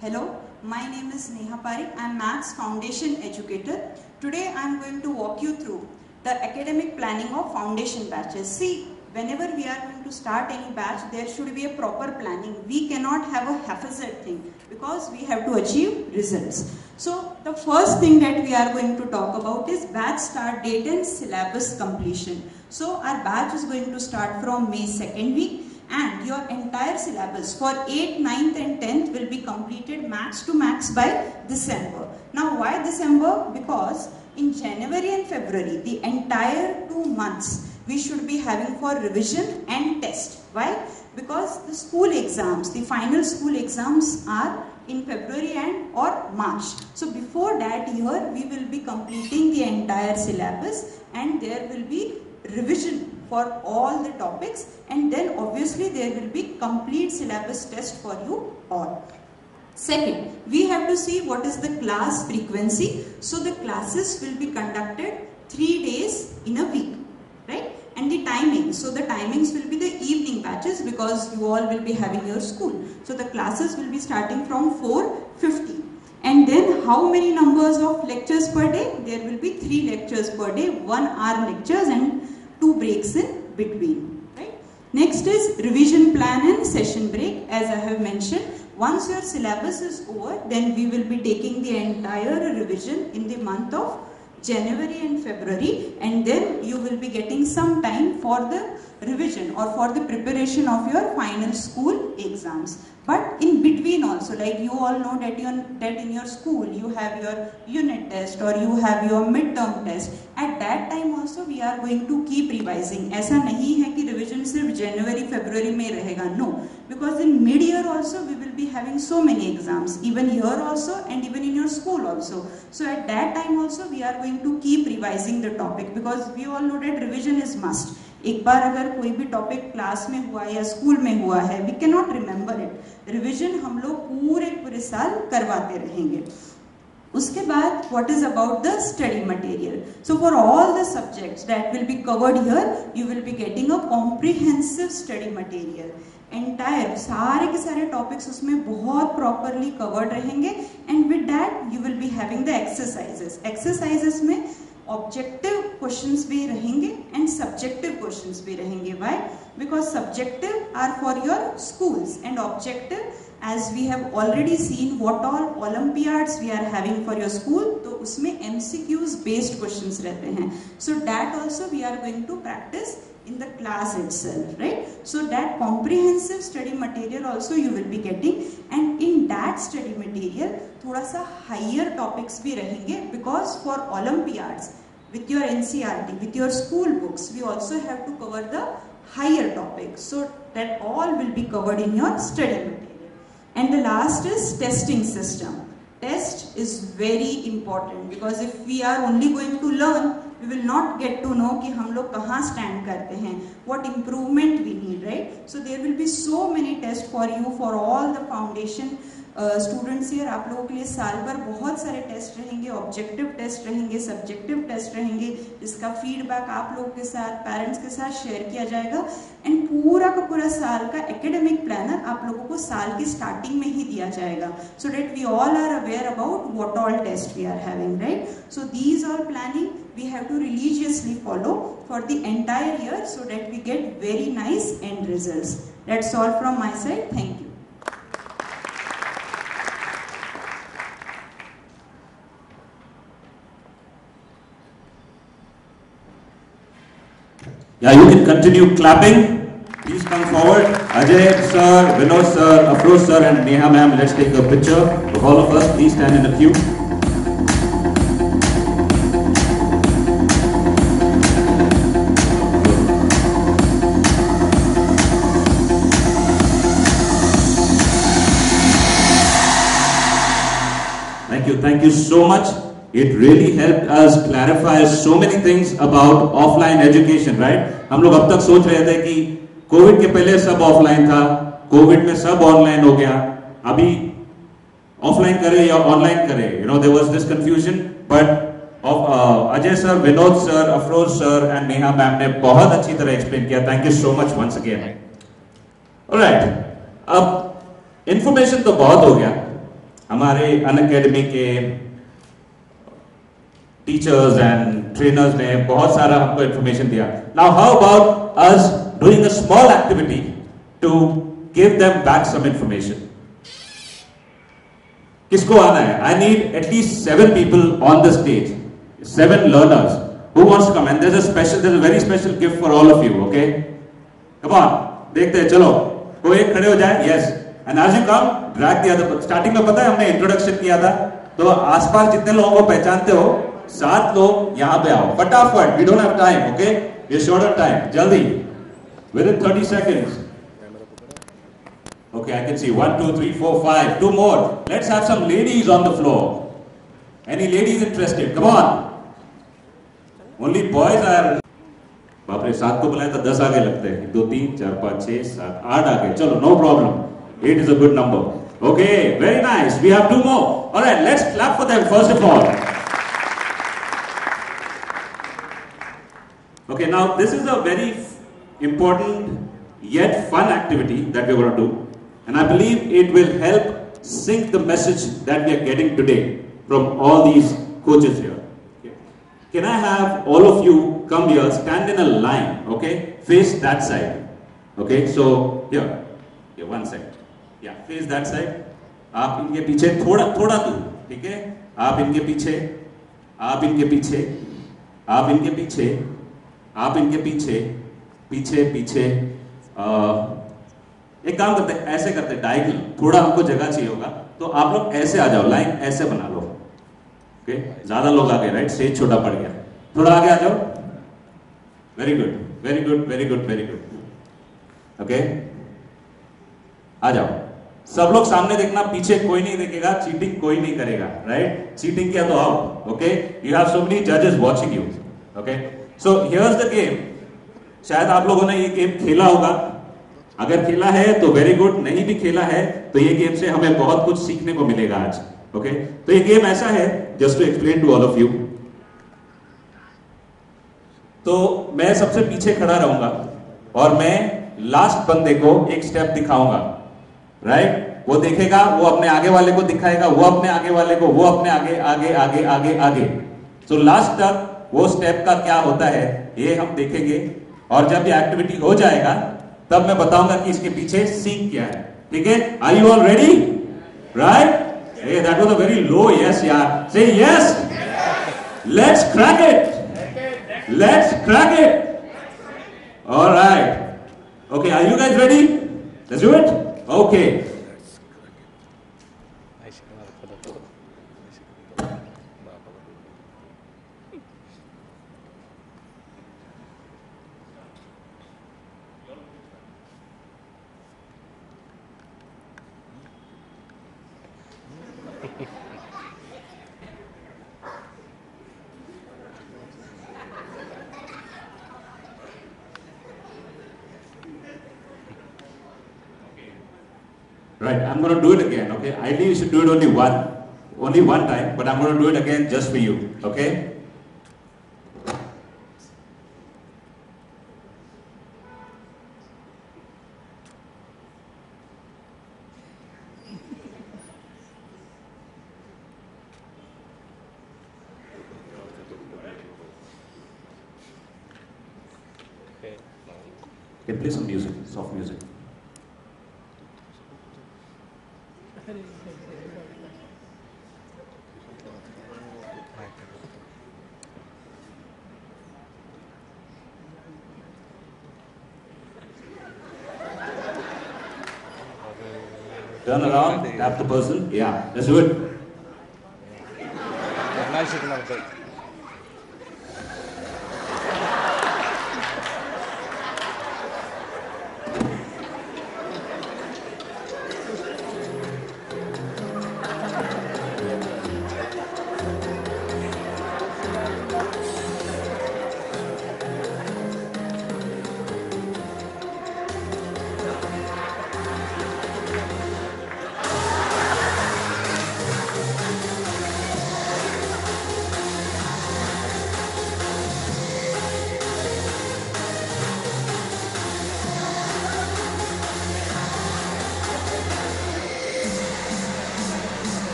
hello, my name is Neha Parik. I am Maths Foundation Educator. Today I am going to walk you through the academic planning of foundation batches. See, whenever we are going to start any batch, there should be a proper planning. We cannot have a haphazard thing because we have to achieve results. So the first thing that we are going to talk about is batch start date and syllabus completion. So our batch is going to start from May 2nd week and your entire syllabus for 8th, 9th and 10th will be completed max to max by December. Now why December? Because in January and February, the entire two months we should be having for revision and test. Why? Because the school exams, the final school exams are in February and or March. So before that year, we will be completing the entire syllabus and there will be revision for all the topics and then obviously there will be complete syllabus test for you all. Second, we have to see what is the class frequency. So the classes will be conducted three days in a week, right? And the timing, so the timings will be the evening batches because you all will be having your school. So the classes will be starting from 4.50. And then how many numbers of lectures per day? There will be three lectures per day, one hour lectures and two breaks in between. Right? Next is revision plan and session break as I have mentioned. Once your syllabus is over, then we will be taking the entire revision in the month of January and February and then you will be getting some time for the revision or for the preparation of your final school exams. But in between also, like you all know that, you, that in your school you have your unit test or you have your midterm test. At that time also we are going to keep revising. ऐसा नहीं है कि revision सिर्फ January, February में रहेगा. No. Because in mid-year also we will be having so many exams. Even here also and even in your school also. So at that time also we are going to keep revising the topic because we all know that revision is must एक बार अगर कोई भी topic class में हुआ या school में हुआ है we can not remember it revision हम लोग पूरे पूरे साल करवाते रहेंगे। उसके बाद what is about the study material so for all the subjects that will be covered here you will be getting a comprehensive study material entire सारे के सारे टॉपिक्स उसमें बहुत प्रॉपरली कवर्ड रहेंगे। And with that you will be having the exercises exercises में objective questions भी रहेंगे and subjective questions भी रहेंगे. Why because subjective are for your schools and objective as we have already seen what all olympiads we are having for your school तो उसमें MCQs based question रहते हैं. So that also we are going to practice in the class itself right so that comprehensive study material also you will be getting and in that study material थोड़ा सा higher topics भी रहेंगे because for olympiads with your NCRT with your school books we also have to cover the higher topics so that all will be covered in your study material and the last is testing system test is very important because if we are only going to learn we will not get to know कि हम लोग कहाँ stand करते हैं what improvement we need right so there will be so many test for you for all the foundation students year आप लोगों के लिए साल भर बहुत सारे टेस्ट रहेंगे ऑब्जेक्टिव टेस्ट रहेंगे सब्जेक्टिव टेस्ट रहेंगे, जिसका फीडबैक आप लोगों के साथ पेरेंट्स के साथ शेयर किया जाएगा। एंड पूरा का पूरा साल का एकेडमिक प्लानर आप लोगों को साल की स्टार्टिंग में ही दिया जाएगा। So that we all are aware about what all test we are having right so these all planning we have to religiously follow for the entire year so that we get very nice end results. That's all from my side. Thank you. Yeah, you can continue clapping. Please come forward. Ajay sir, Vinod sir, Afroz sir, and Neha ma'am. Let's take a picture of all of us. Please stand in a queue. Thank you. So much. It really helped us clarify so many things about offline education, right? हम लोग अब तक सोच रहे थे कि Covid के पहले सब ऑफलाइन था कोविड में सब ऑनलाइन हो गया अभी ऑफलाइन करे या ऑनलाइन करे you know there was this confusion but Ajay sir Vinod sir Afroz sir and Neha ma'am ने बहुत अच्छी तरह एक्सप्लेन किया thank you so much once again alright अब इंफॉर्मेशन तो बहुत हो गया हमारे अन अकेडमी के टीचर्स एंड ट्रेनर्स ने बहुत सारा हमको इंफॉर्मेशन दिया। Now how about us doing a small activity to give them back some information किसको आना है? I need at least seven people on the stage seven learners come and there is a special there is a very special gift for all of you okay come on देखते हैं, चलो। कोई एक खड़े हो जाए? Yes and as you come drag दिया था स्टार्टिंग में पता है हमने इंट्रोडक्शन किया था तो आसपास जितने लोगों को पहचानते हो सात लोग यहाँ पे आओ फटाफट we don't have time okay ये शॉर्टर टाइम जल्दी within 30 seconds Okay, I can see one, two, three, four, five. Two more. Let's have some ladies on the floor. Any ladies interested? Come on. Only boys are. बाप रे सात को बुलाए तो दस आगे लगते हैं दो तीन चार पाँच छह सात आठ आगे चलो no problem It is a good number. Okay, very nice. We have two more. All right, let's clap for them first of all. Okay, now this is a very important yet fun activity that we're going to do, and I believe it will help sync the message that we are getting today from all these coaches here. Okay. Can I have all of you come here, stand in a line, okay? Face that side, okay? So, here, here, one second. Yeah, face that side. आप इनके पीछे थोड़ा थोड़ा दूर ठीक है? आप इनके पीछे आप इनके पीछे आप इनके पीछे आप इनके पीछे पीछे पीछे आ, एक काम करते हैं ऐसे करते डायगल थोड़ा हमको जगह चाहिए होगा तो आप लोग ऐसे आ जाओ लाइन ऐसे बना लो ओके ज़्यादा लोग आ गए राइट स्टेज छोटा पड़ गया। थोड़ा आगे आ जाओ। Very good very good very good very good okay आ जाओ। सब लोग सामने देखना, पीछे कोई नहीं देखेगा चीटिंग कोई नहीं करेगा राइट चीटिंग किया तो out okay you have so many जजेस watching you okay So, here's the game. शायद आप लोगों ने ये गेम खेला होगा। अगर खेला है तो वेरी गुड नहीं भी खेला है तो ये गेम से हमें बहुत कुछ सीखने को मिलेगा आज ओके तो ये गेम ऐसा है just to explain to all of you तो मैं सबसे पीछे खड़ा रहूँगा, और मैं लास्ट बंदे को एक स्टेप दिखाऊँगा। राइट वो देखेगा वो अपने आगे वाले को दिखाएगा वो अपने आगे वाले को वो अपने आगे आगे आगे आगे आगे सो लास्ट तक वो स्टेप का क्या होता है ये हम देखेंगे और जब ये एक्टिविटी हो जाएगा तब मैं बताऊँगा कि इसके पीछे सीख क्या है ठीक है are you all ready right was a very low yes, yeah. Say yes. Let's crack it. Let's crack it. All right. Okay, are you guys ready? Let's do it. Okay. Right, I'm going to do it again, okay? Ideally, you should do it only one, only one time, but I'm going to do it again just for you, okay? Okay, play some music, soft music. Turn around, tap the person. Yeah, let's do it.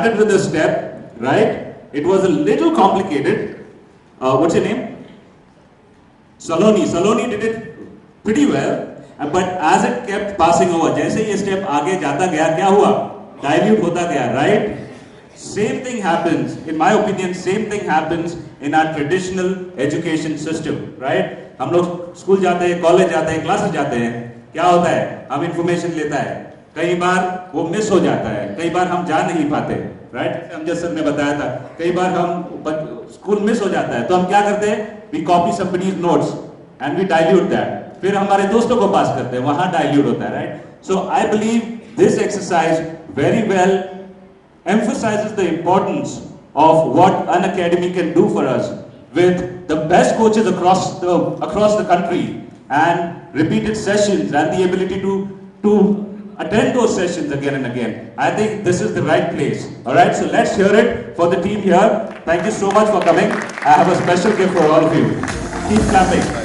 Started with a step, right? It was a little complicated. Uh, what's your name? Saloni. Saloni did it pretty well. uh, But as it kept passing over, जैसे ये step आगे जाता गया क्या हुआ? Dilute होता गया, right? Same thing happens, in my opinion, same thing happens in our traditional education system, right? हम लोग स्कूल जाते हैं, कॉलेज जाते हैं, क्लासेस जाते हैं, क्या होता है? हम इंफॉर्मेशन लेता है, कई बार वो मिस हो जाता है, कई बार हम जा नहीं पाते, राइट? अमजद सर ने बताया था, कई बार हम स्कूल मिस हो जाता है, तो हम क्या करते हैं? We copy somebody's notes and we dilute that. फिर हमारे दोस्तों को पास करते हैं, वहाँ dilute होता है, I believe this exercise very well emphasizes the importance of what an academy can do for us with the best coaches across the across the country and repeated sessions and the ability to to attend those sessions again and again. I think this is the right place. All right, so let's hear it for the team here. Thank you so much for coming. I have a special gift for all of you. Keep clapping.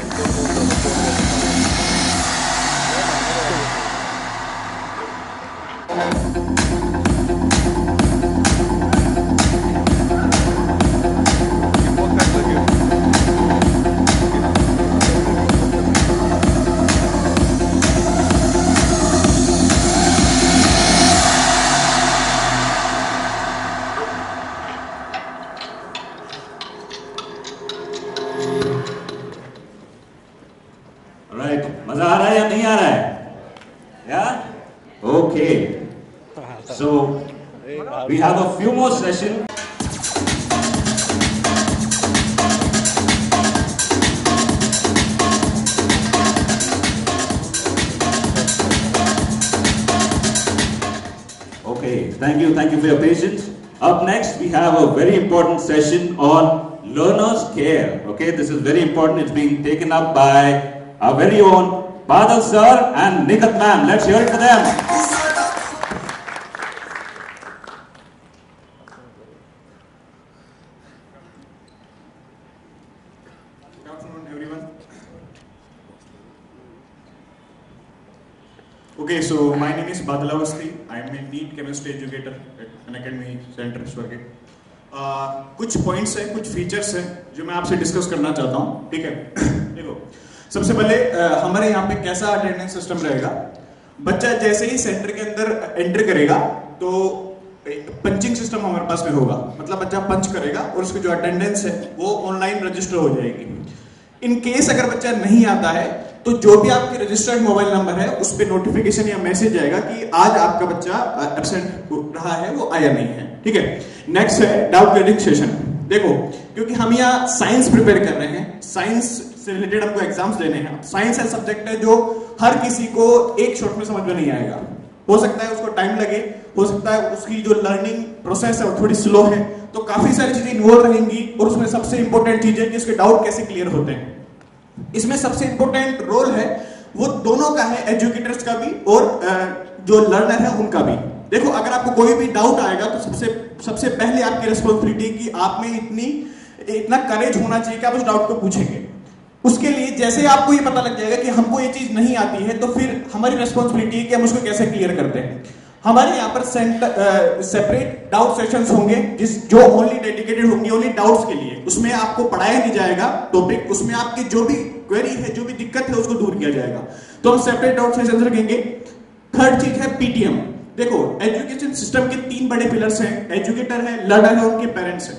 Sessions. Okay, thank you, thank you for your patience. Up next, we have a very important session on learners' care. Okay, this is very important. It's being taken up by our very own Badal sir and Nikat ma'am. Let's hear it for them. Okay, so my name is Badal Awasthi. I am a NEET chemistry educator at an academy center स्वर्गे uh, कुछ points हैं कुछ features हैं जो मैं आपसे discuss करना चाहता हूँ ठीक है? देखो सबसे पहले uh, हमारे यहाँ पे कैसा अटेंडेंस सिस्टम रहेगा? बच्चा जैसे ही सेंटर के अंदर एंटर करेगा तो पंचिंग सिस्टम हमारे पास में होगा। मतलब बच्चा पंच करेगा और उसकी जो अटेंडेंस है वो ऑनलाइन रजिस्टर हो जाएगी। इन केस अगर बच्चा नहीं आता है तो जो भी आपके रजिस्टर्ड मोबाइल नंबर है, उस पर नोटिफिकेशन या मैसेज आएगा कि आज आपका बच्चा एबसेंट रहा है, वो आया नहीं है। ठीक है? नेक्स्ट है डाउट क्लियरिंग सेशन देखो, क्योंकि हम यहाँ साइंस प्रिपेयर कर रहे हैं साइंस से रिलेटेड हमको एग्ज़ाम्स देने हैं। साइंस ऐसा सब्जेक्ट है जो हर किसी को एक शॉट में समझ में नहीं आएगा। हो सकता है उसको टाइम लगे, हो सकता है उसकी जो लर्निंग प्रोसेस है वो थोड़ी स्लो है। तो काफ़ी सारी चीज़ें इन्वॉल्व रहेंगी और उसमें सबसे इंपॉर्टेंट चीज़ है कि उसके डाउट कैसे क्लियर होते हैं। इसमें सबसे इंपॉर्टेंट रोल है, वो दोनों का है एजुकेटर्स का भी और जो लर्नर है उनका भी। देखो, अगर आपको कोई भी डाउट आएगा तो सबसे सबसे पहले आपकी रिस्पॉन्सिबिलिटी कि आप में इतनी, इतना करेज होना चाहिए कि आप उस डाउट को पूछेंगे। उसके लिए जैसे आपको ये पता लग जाएगा कि हमको ये चीज़ नहीं आती है तो फिर हमारी रिस्पॉन्सिबिलिटी है कि हम उसको कैसे क्लियर करते हैं। हमारे यहाँ पर सेपरेट डाउट सेशंस होंगे, जिस, जो ओनली डेडिकेटेड होंगे ओनली डाउट्स के लिए। उसमें आपको पढ़ाया नहीं जाएगा टॉपिक उसमें आपकी जो भी क्वेरी है, जो भी दिक्कत है, उसको दूर किया जाएगा। तो हम सेपरेट डाउट सेशंस रखेंगे। थर्ड चीज़ है पीटीएम देखो एजुकेशन सिस्टम के तीन बड़े पिलर्स हैं। एजुकेटर है लर्नर है उनके पेरेंट्स हैं।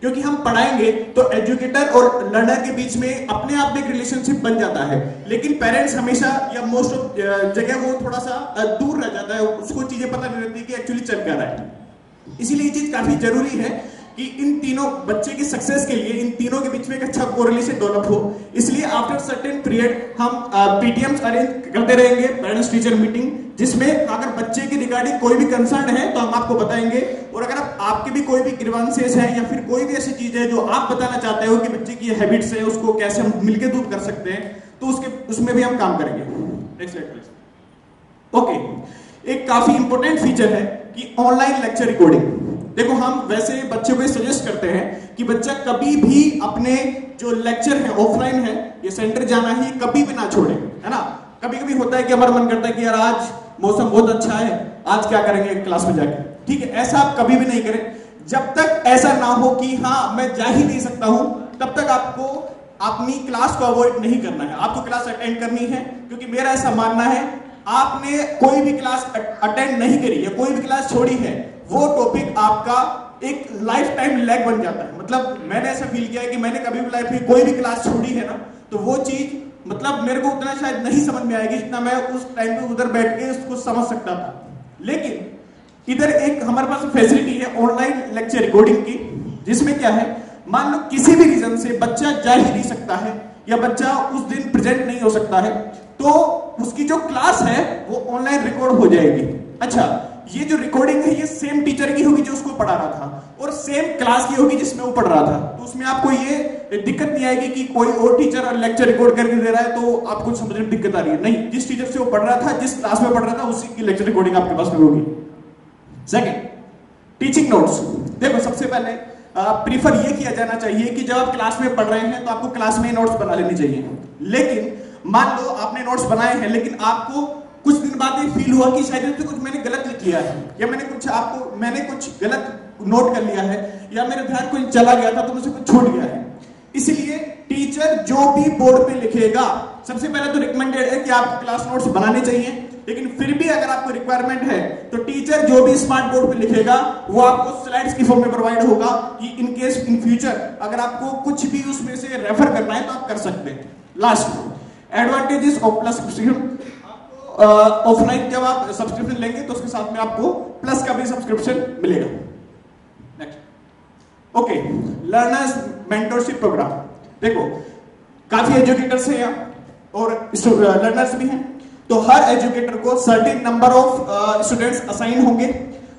क्योंकि हम पढ़ाएँगे तो एजुकेटर और लर्नर के बीच में अपने आप में एक रिलेशनशिप बन जाता है। लेकिन पेरेंट्स हमेशा या मोस्ट ऑफ़ जगह वो थोड़ा सा दूर रह जाता है। उसको चीज़ें पता नहीं रहती कि एक्चुअली चल क्या रहा है। इसीलिए ये चीज़ काफ़ी ज़रूरी है। कि इन तीनों बच्चे की सक्सेस के लिए इन तीनों के बीच में एक अच्छा कोरिलेशन डेवलप हो। इसलिए आफ्टर सर्टेन पीरियड हम पीटीएम्स अरेंज करते रहेंगे पेरेंट्स टीचर मीटिंग जिसमें अगर बच्चे की रिगार्डिंग कोई भी कंसर्न है तो हम आपको बताएँगे। और अगर आप, आपके भी कोई भी ग्रीवांसेस है या फिर कोई भी ऐसी चीज़ है जो आप बताना चाहते हो कि बच्चे की हैबिट्स है उसको कैसे हम मिलकर दूर कर सकते हैं तो उसके उसमें भी हम काम करेंगे। नेक्स्ट स्लाइड एक काफ़ी इंपॉर्टेंट फीचर है कि ऑनलाइन लेक्चर रिकॉर्डिंग देखो, हम वैसे बच्चों को सजेस्ट करते हैं कि बच्चा कभी भी अपने जो लेक्चर है ऑफलाइन है, ये सेंटर जाना ही कभी भी ना छोड़े, है ना? कभी कभी होता है कि हमारा मन करता है कि यार आज मौसम बहुत अच्छा है, आज क्या करेंगे क्लास में जाके? ठीक है, ऐसा आप कभी भी नहीं करें। जब तक ऐसा ना हो कि हाँ मैं जा ही नहीं सकता हूँ, तब तक आपको अपनी क्लास को अवॉइड नहीं करना है। आपको क्लास अटेंड करनी है, क्योंकि मेरा ऐसा मानना है, आपने कोई भी क्लास अटेंड नहीं करी, या कोई भी क्लास छोड़ी है वो टॉपिक आपका एक लाइफ टाइम लैग बन जाता है। मतलब मैंने ऐसा फील किया है कि मैंने कभी भी लाइफ में कोई भी क्लास छोड़ी है ना तो वो चीज़ मतलब मेरे को उतना शायद नहीं समझ में आएगी जितना मैं उस टाइम पे उधर बैठ के उसको समझ सकता था। लेकिन इधर एक हमारे पास फैसिलिटी है ऑनलाइन लेक्चर रिकॉर्डिंग की, जिसमें क्या है, मान लो किसी भी रीजन से बच्चा जा ही नहीं सकता है, या बच्चा उस दिन प्रेजेंट नहीं हो सकता है तो उसकी जो क्लास है, वो ऑनलाइन रिकॉर्ड हो जाएगी। अच्छा ये जो रिकॉर्डिंग है, ये सेम टीचर की होगी जो उसको पढ़ा रहा था और सेम क्लास की होगी जिसमें वो पढ़ रहा था। तो उसमें आपको ये दिक्कत नहीं आएगी कि कोई और टीचर लेक्चर रिकॉर्ड करके दे रहा है तो आपको समझने में दिक्कत आ रही है। नहीं, जिस टीचर से वो पढ़ रहा था, जिस क्लास में पढ़ रहा था, उसी की लेक्चर रिकॉर्डिंग आपके पास में होगी। सेकेंड टीचिंग नोट्स देखो, सबसे पहले प्रीफर ये किया जाना चाहिए कि जब आप क्लास में पढ़ रहे हैं तो आपको क्लास में नोट्स बना लेनी चाहिए। लेकिन, मान लो आपने नोट्स बनाए हैं, लेकिन आपको कुछ दिन बाद ये फील हुआ कि शायद तो कुछ मैंने गलत लिख लिया है, या मैंने कुछ आपको, मैंने कुछ गलत नोट कर लिया है, या मेरे ध्यान कोई चला गया था तो मुझे कुछ छूट गया है। इसलिए टीचर जो भी बोर्ड पे लिखेगा, सबसे पहले तो रिकमेंडेड है कि आपको क्लास नोट्स बनाने चाहिए, लेकिन फिर भी अगर आपको रिक्वायरमेंट है तो टीचर जो भी स्मार्ट बोर्ड पे लिखेगा, वो आपको स्लाइड्स की फॉर्म में प्रोवाइड होगा कि इन केस इन फ्यूचर अगर आपको कुछ भी उसमें से रेफर करना है तो आप कर सकते हैं। Last advantages of plus offline जब आप सब्सक्रिप्शन लेंगे तो उसके साथ में आपको प्लस का भी सब्सक्रिप्शन मिलेगा। ओके लर्नर्स मेंटरशिप प्रोग्राम देखो, काफ़ी एजुकेटर्स हैं यहाँ, और लर्नर्स भी हैं। तो हर एजुकेटर को certain number of students assign होंगे।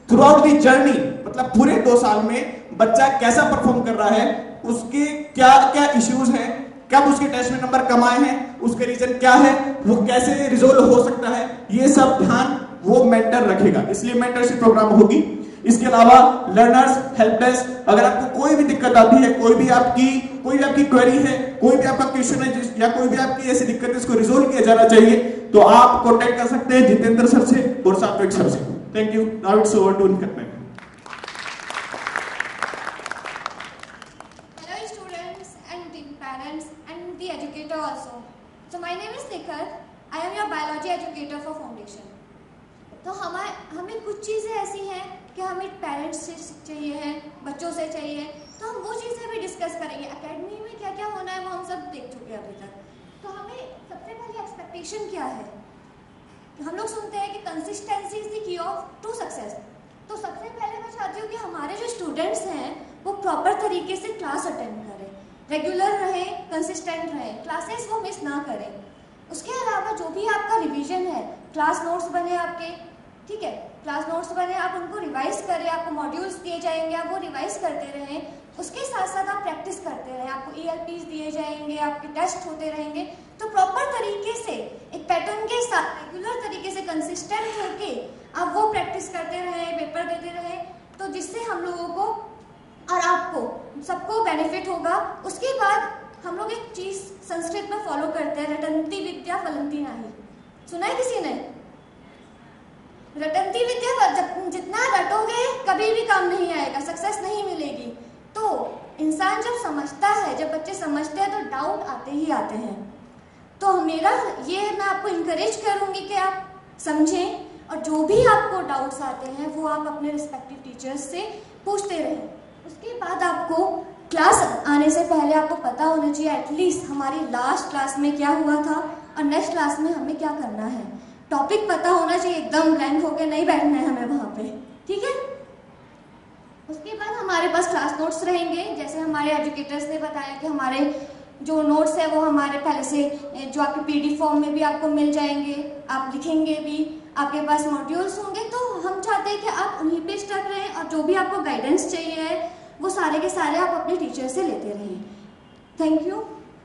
थ्रू आउट दी जर्नी मतलब पूरे दो साल में, बच्चा कैसा परफॉर्म कर रहा है, उसके क्या क्या इश्यूज़ हैं कब उसके टेस्ट में नंबर कम आए हैं, उसके रीजन क्या है, वो कैसे रिजोल्व हो सकता है, ये सब ध्यान वो मेंटर रखेगा। इसलिए मेंटरशिप प्रोग्राम होगी। इसके अलावा लर्नर्स हेल्प डेस्क अगर आपको कोई भी दिक्कत आती है, कोई भी आपकी, कोई भी आपकी क्वेरी है, कोई भी आपका क्वेश्चन है या कोई भी आपकी ऐसी दिक्कत है, इसको रिजोल्व किया जाना चाहिए तो आप कॉन्टेक्ट कर सकते हैं जितेंद्र सर से और सात्विक सर से। Thank you now it's over to इनकटमेंट Hello students and the parents and the educator also. So my name is Nikhar. I am educator for foundation. तो हमारे, हमें कुछ चीज़ें ऐसी हैं कि हमें पेरेंट्स से चाहिए है, बच्चों से चाहिए तो हम वो चीज़ें भी डिस्कस करेंगे। एकेडमी में क्या क्या होना है वो हम सब देख चुके हैं अभी तक। तो हमें सबसे पहले एक्सपेक्टेशन क्या है? हम लोग सुनते हैं कि consistency is the key of to success तो सबसे पहले मैं चाहती हूँ कि हमारे जो स्टूडेंट्स हैं, वो प्रॉपर तरीके से क्लास अटेंड करें। रेगुलर रहें कंसिस्टेंट रहें। क्लासेस वो मिस ना करें। उसके अलावा जो भी आपका रिवीजन है क्लास नोट्स बने आपके, ठीक है? क्लास नोट्स बने, आप उनको रिवाइज करें, आपको मॉड्यूल्स दिए जाएँगे, आप वो रिवाइज करते रहें। उसके साथ साथ आप प्रैक्टिस करते रहें। आपको ई दिए जाएँगे, आपके टेस्ट होते रहेंगे। तो प्रॉपर तरीके से, एक पैटर्न के साथ रेगुलर तरीके से कंसिस्टेंट होके आप वो प्रैक्टिस करते रहें पेपर देते रहें तो जिससे हम लोगों को और आपको सबको बेनिफिट होगा। उसके बाद हम लोग एक चीज़ संस्कृत में फॉलो करते हैं, रटंती विद्या फलंती नहीं। सुना है किसी ने? रटंती विद्या जितना रटोगे, कभी भी काम नहीं आएगा सक्सेस नहीं मिलेगी। तो इंसान जब समझता है, जब बच्चे समझते हैं तो डाउट आते ही आते हैं। तो मेरा ये मैं आपको इंकरेज करूँगी कि आप समझें, और जो भी आपको डाउट्स आते हैं, वो आप अपने रिस्पेक्टिव टीचर्स से पूछते रहें। उसके बाद आपको क्लास आने से पहले आपको पता होना चाहिए एटलीस्ट हमारी लास्ट क्लास में क्या हुआ था और नेक्स्ट क्लास में हमें क्या करना है। टॉपिक पता होना चाहिए, एकदम ब्लैंक होके नहीं बैठना है हमें वहाँ पे। ठीक है? उसके बाद हमारे पास क्लास नोट्स रहेंगे। जैसे हमारे एजुकेटर्स ने बताया कि हमारे जो नोट्स है वो हमारे पहले से जो आपके पीडी फॉर्म में भी आपको मिल जाएँगे, आप लिखेंगे भी, आपके पास मॉड्यूल्स होंगे तो हम चाहते हैं कि आप उन्हीं पे स्टक रहें और जो भी आपको गाइडेंस चाहिए वो सारे के सारे आप अपने टीचर से लेते रहें thank you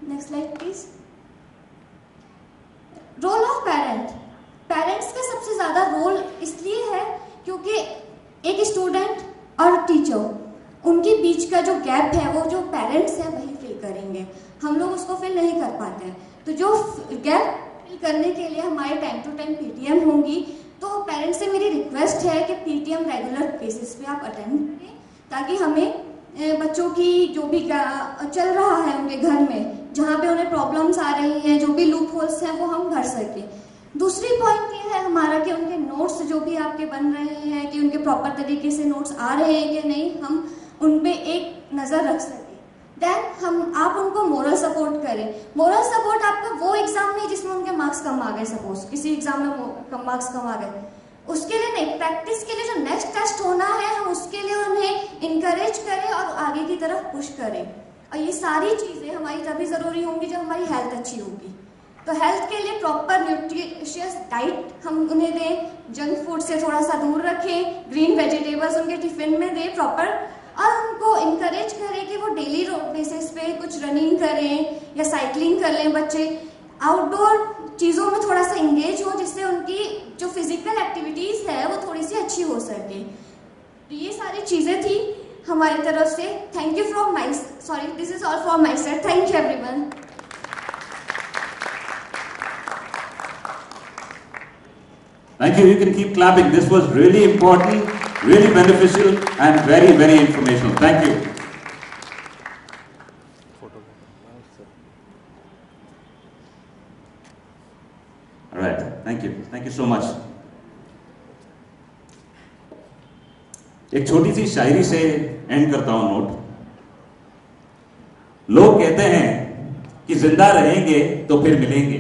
next slide please role of parent parents का सबसे ज़्यादा रोल इसलिए है क्योंकि एक स्टूडेंट और टीचर उनके बीच का जो गैप है, वो जो पेरेंट्स हैं, वही फिल करेंगे। हम लोग उसको फिल नहीं कर पाते। हैं तो जो गैप फिल करने के लिए हमारे टाइम टू टाइम पीटीएम होंगी। तो पेरेंट्स से मेरी रिक्वेस्ट है कि पीटीएम रेगुलर बेसिस पे आप अटेंड करें, ताकि हमें बच्चों की जो भी चल रहा है उनके घर में, जहाँ पे उन्हें प्रॉब्लम्स आ रही हैं, जो भी लूप होल्स हैं, वो हम भर सकें। दूसरी पॉइंट ये है हमारा कि उनके नोट्स जो भी आपके बन रहे हैं, कि उनके प्रॉपर तरीके से नोट्स आ रहे हैं कि नहीं, हम उन पे एक नज़र रख सकें। देन हम, आप उनको मोरल सपोर्ट करें। मोरल सपोर्ट आपका वो एग्ज़ाम नहीं जिसमें उनके मार्क्स कम आ गए सपोज़ किसी एग्ज़ाम में कम मार्क्स कम आ गए। उसके लिए नहीं प्रैक्टिस के लिए जो नेक्स्ट टेस्ट होना है हम उसके लिए उन्हें इनकरेज करें और आगे की तरफ़ पुश करें। और ये सारी चीज़ें हमारी तभी ज़रूरी होंगी जब हमारी हेल्थ अच्छी होगी। तो हेल्थ के लिए प्रॉपर न्यूट्रिशियस डाइट हम उन्हें दें जंक फ़ूड से थोड़ा सा दूर रखें ग्रीन वेजिटेबल्स उनके टिफ़िन में दें प्रॉपर और उनको इनकरेज करें कि वो डेली रोड बेसिस पे कुछ रनिंग करें या साइकिलिंग कर लें बच्चे। आउटडोर चीज़ों में थोड़ा सा इंगेज हो जिससे उनकी जो फ़िज़िकल एक्टिविटीज़ है वो थोड़ी सी अच्छी हो सके तो ये सारी चीज़ें थी हमारी तरफ़ से thank you from my sorry this is all from my side thank you everyone Thank you. You can keep clapping. This was really important, really beneficial, and very, very informational. Thank you. All right. Thank so much. एक छोटी सी शायरी से and करता हूँ note लोग कहते हैं कि ज़िंदा रहेंगे तो फिर मिलेंगे।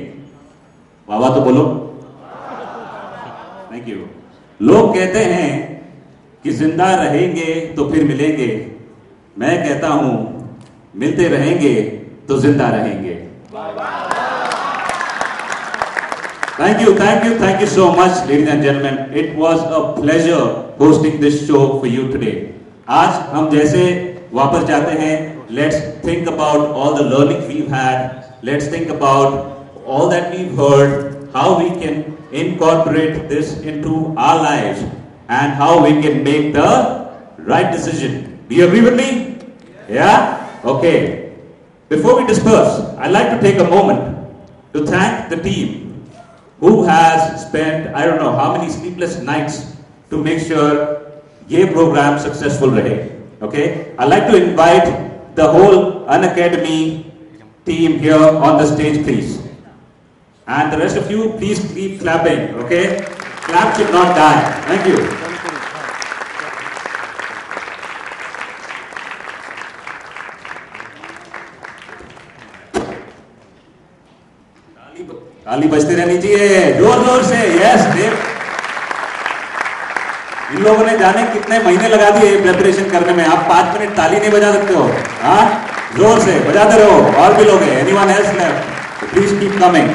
वाह तो बोलो। थैंक यू लोग कहते हैं कि ज़िंदा रहेंगे तो फिर मिलेंगे। मैं कहता हूँ, मिलते रहेंगे तो ज़िंदा रहेंगे। Thank you, thank you, thank you so much, ladies and gentlemen. It was a pleasure hosting this show for you today. आज हम जैसे वापस जाते हैं let's think about all the learning we've had. Let's think about all that we've heard, how we can incorporate this into our lives, and how we can make the right decision. Do you agree with me? Yeah? Okay. Before we disperse, I'd like to take a moment to thank the team who has spent I don't know how many sleepless nights to make sure ये program successful रहे. Okay, I'd like to invite the whole Unacademy team here on the stage, please. And the rest of you, please keep clapping. Okay, clap should not die. Thank you. ताली बजते रहनी चाहिए। ज़ोर ज़ोर से। Yes देव इन लोगों ने जाने कितने महीने लगा दिए प्रेपरेशन करने में? आप पाँच मिनट ताली नहीं बजा सकते हो। हाँ? ज़ोर से। बजाते रहो। और भी लोग हैं। Anyone else left please keep coming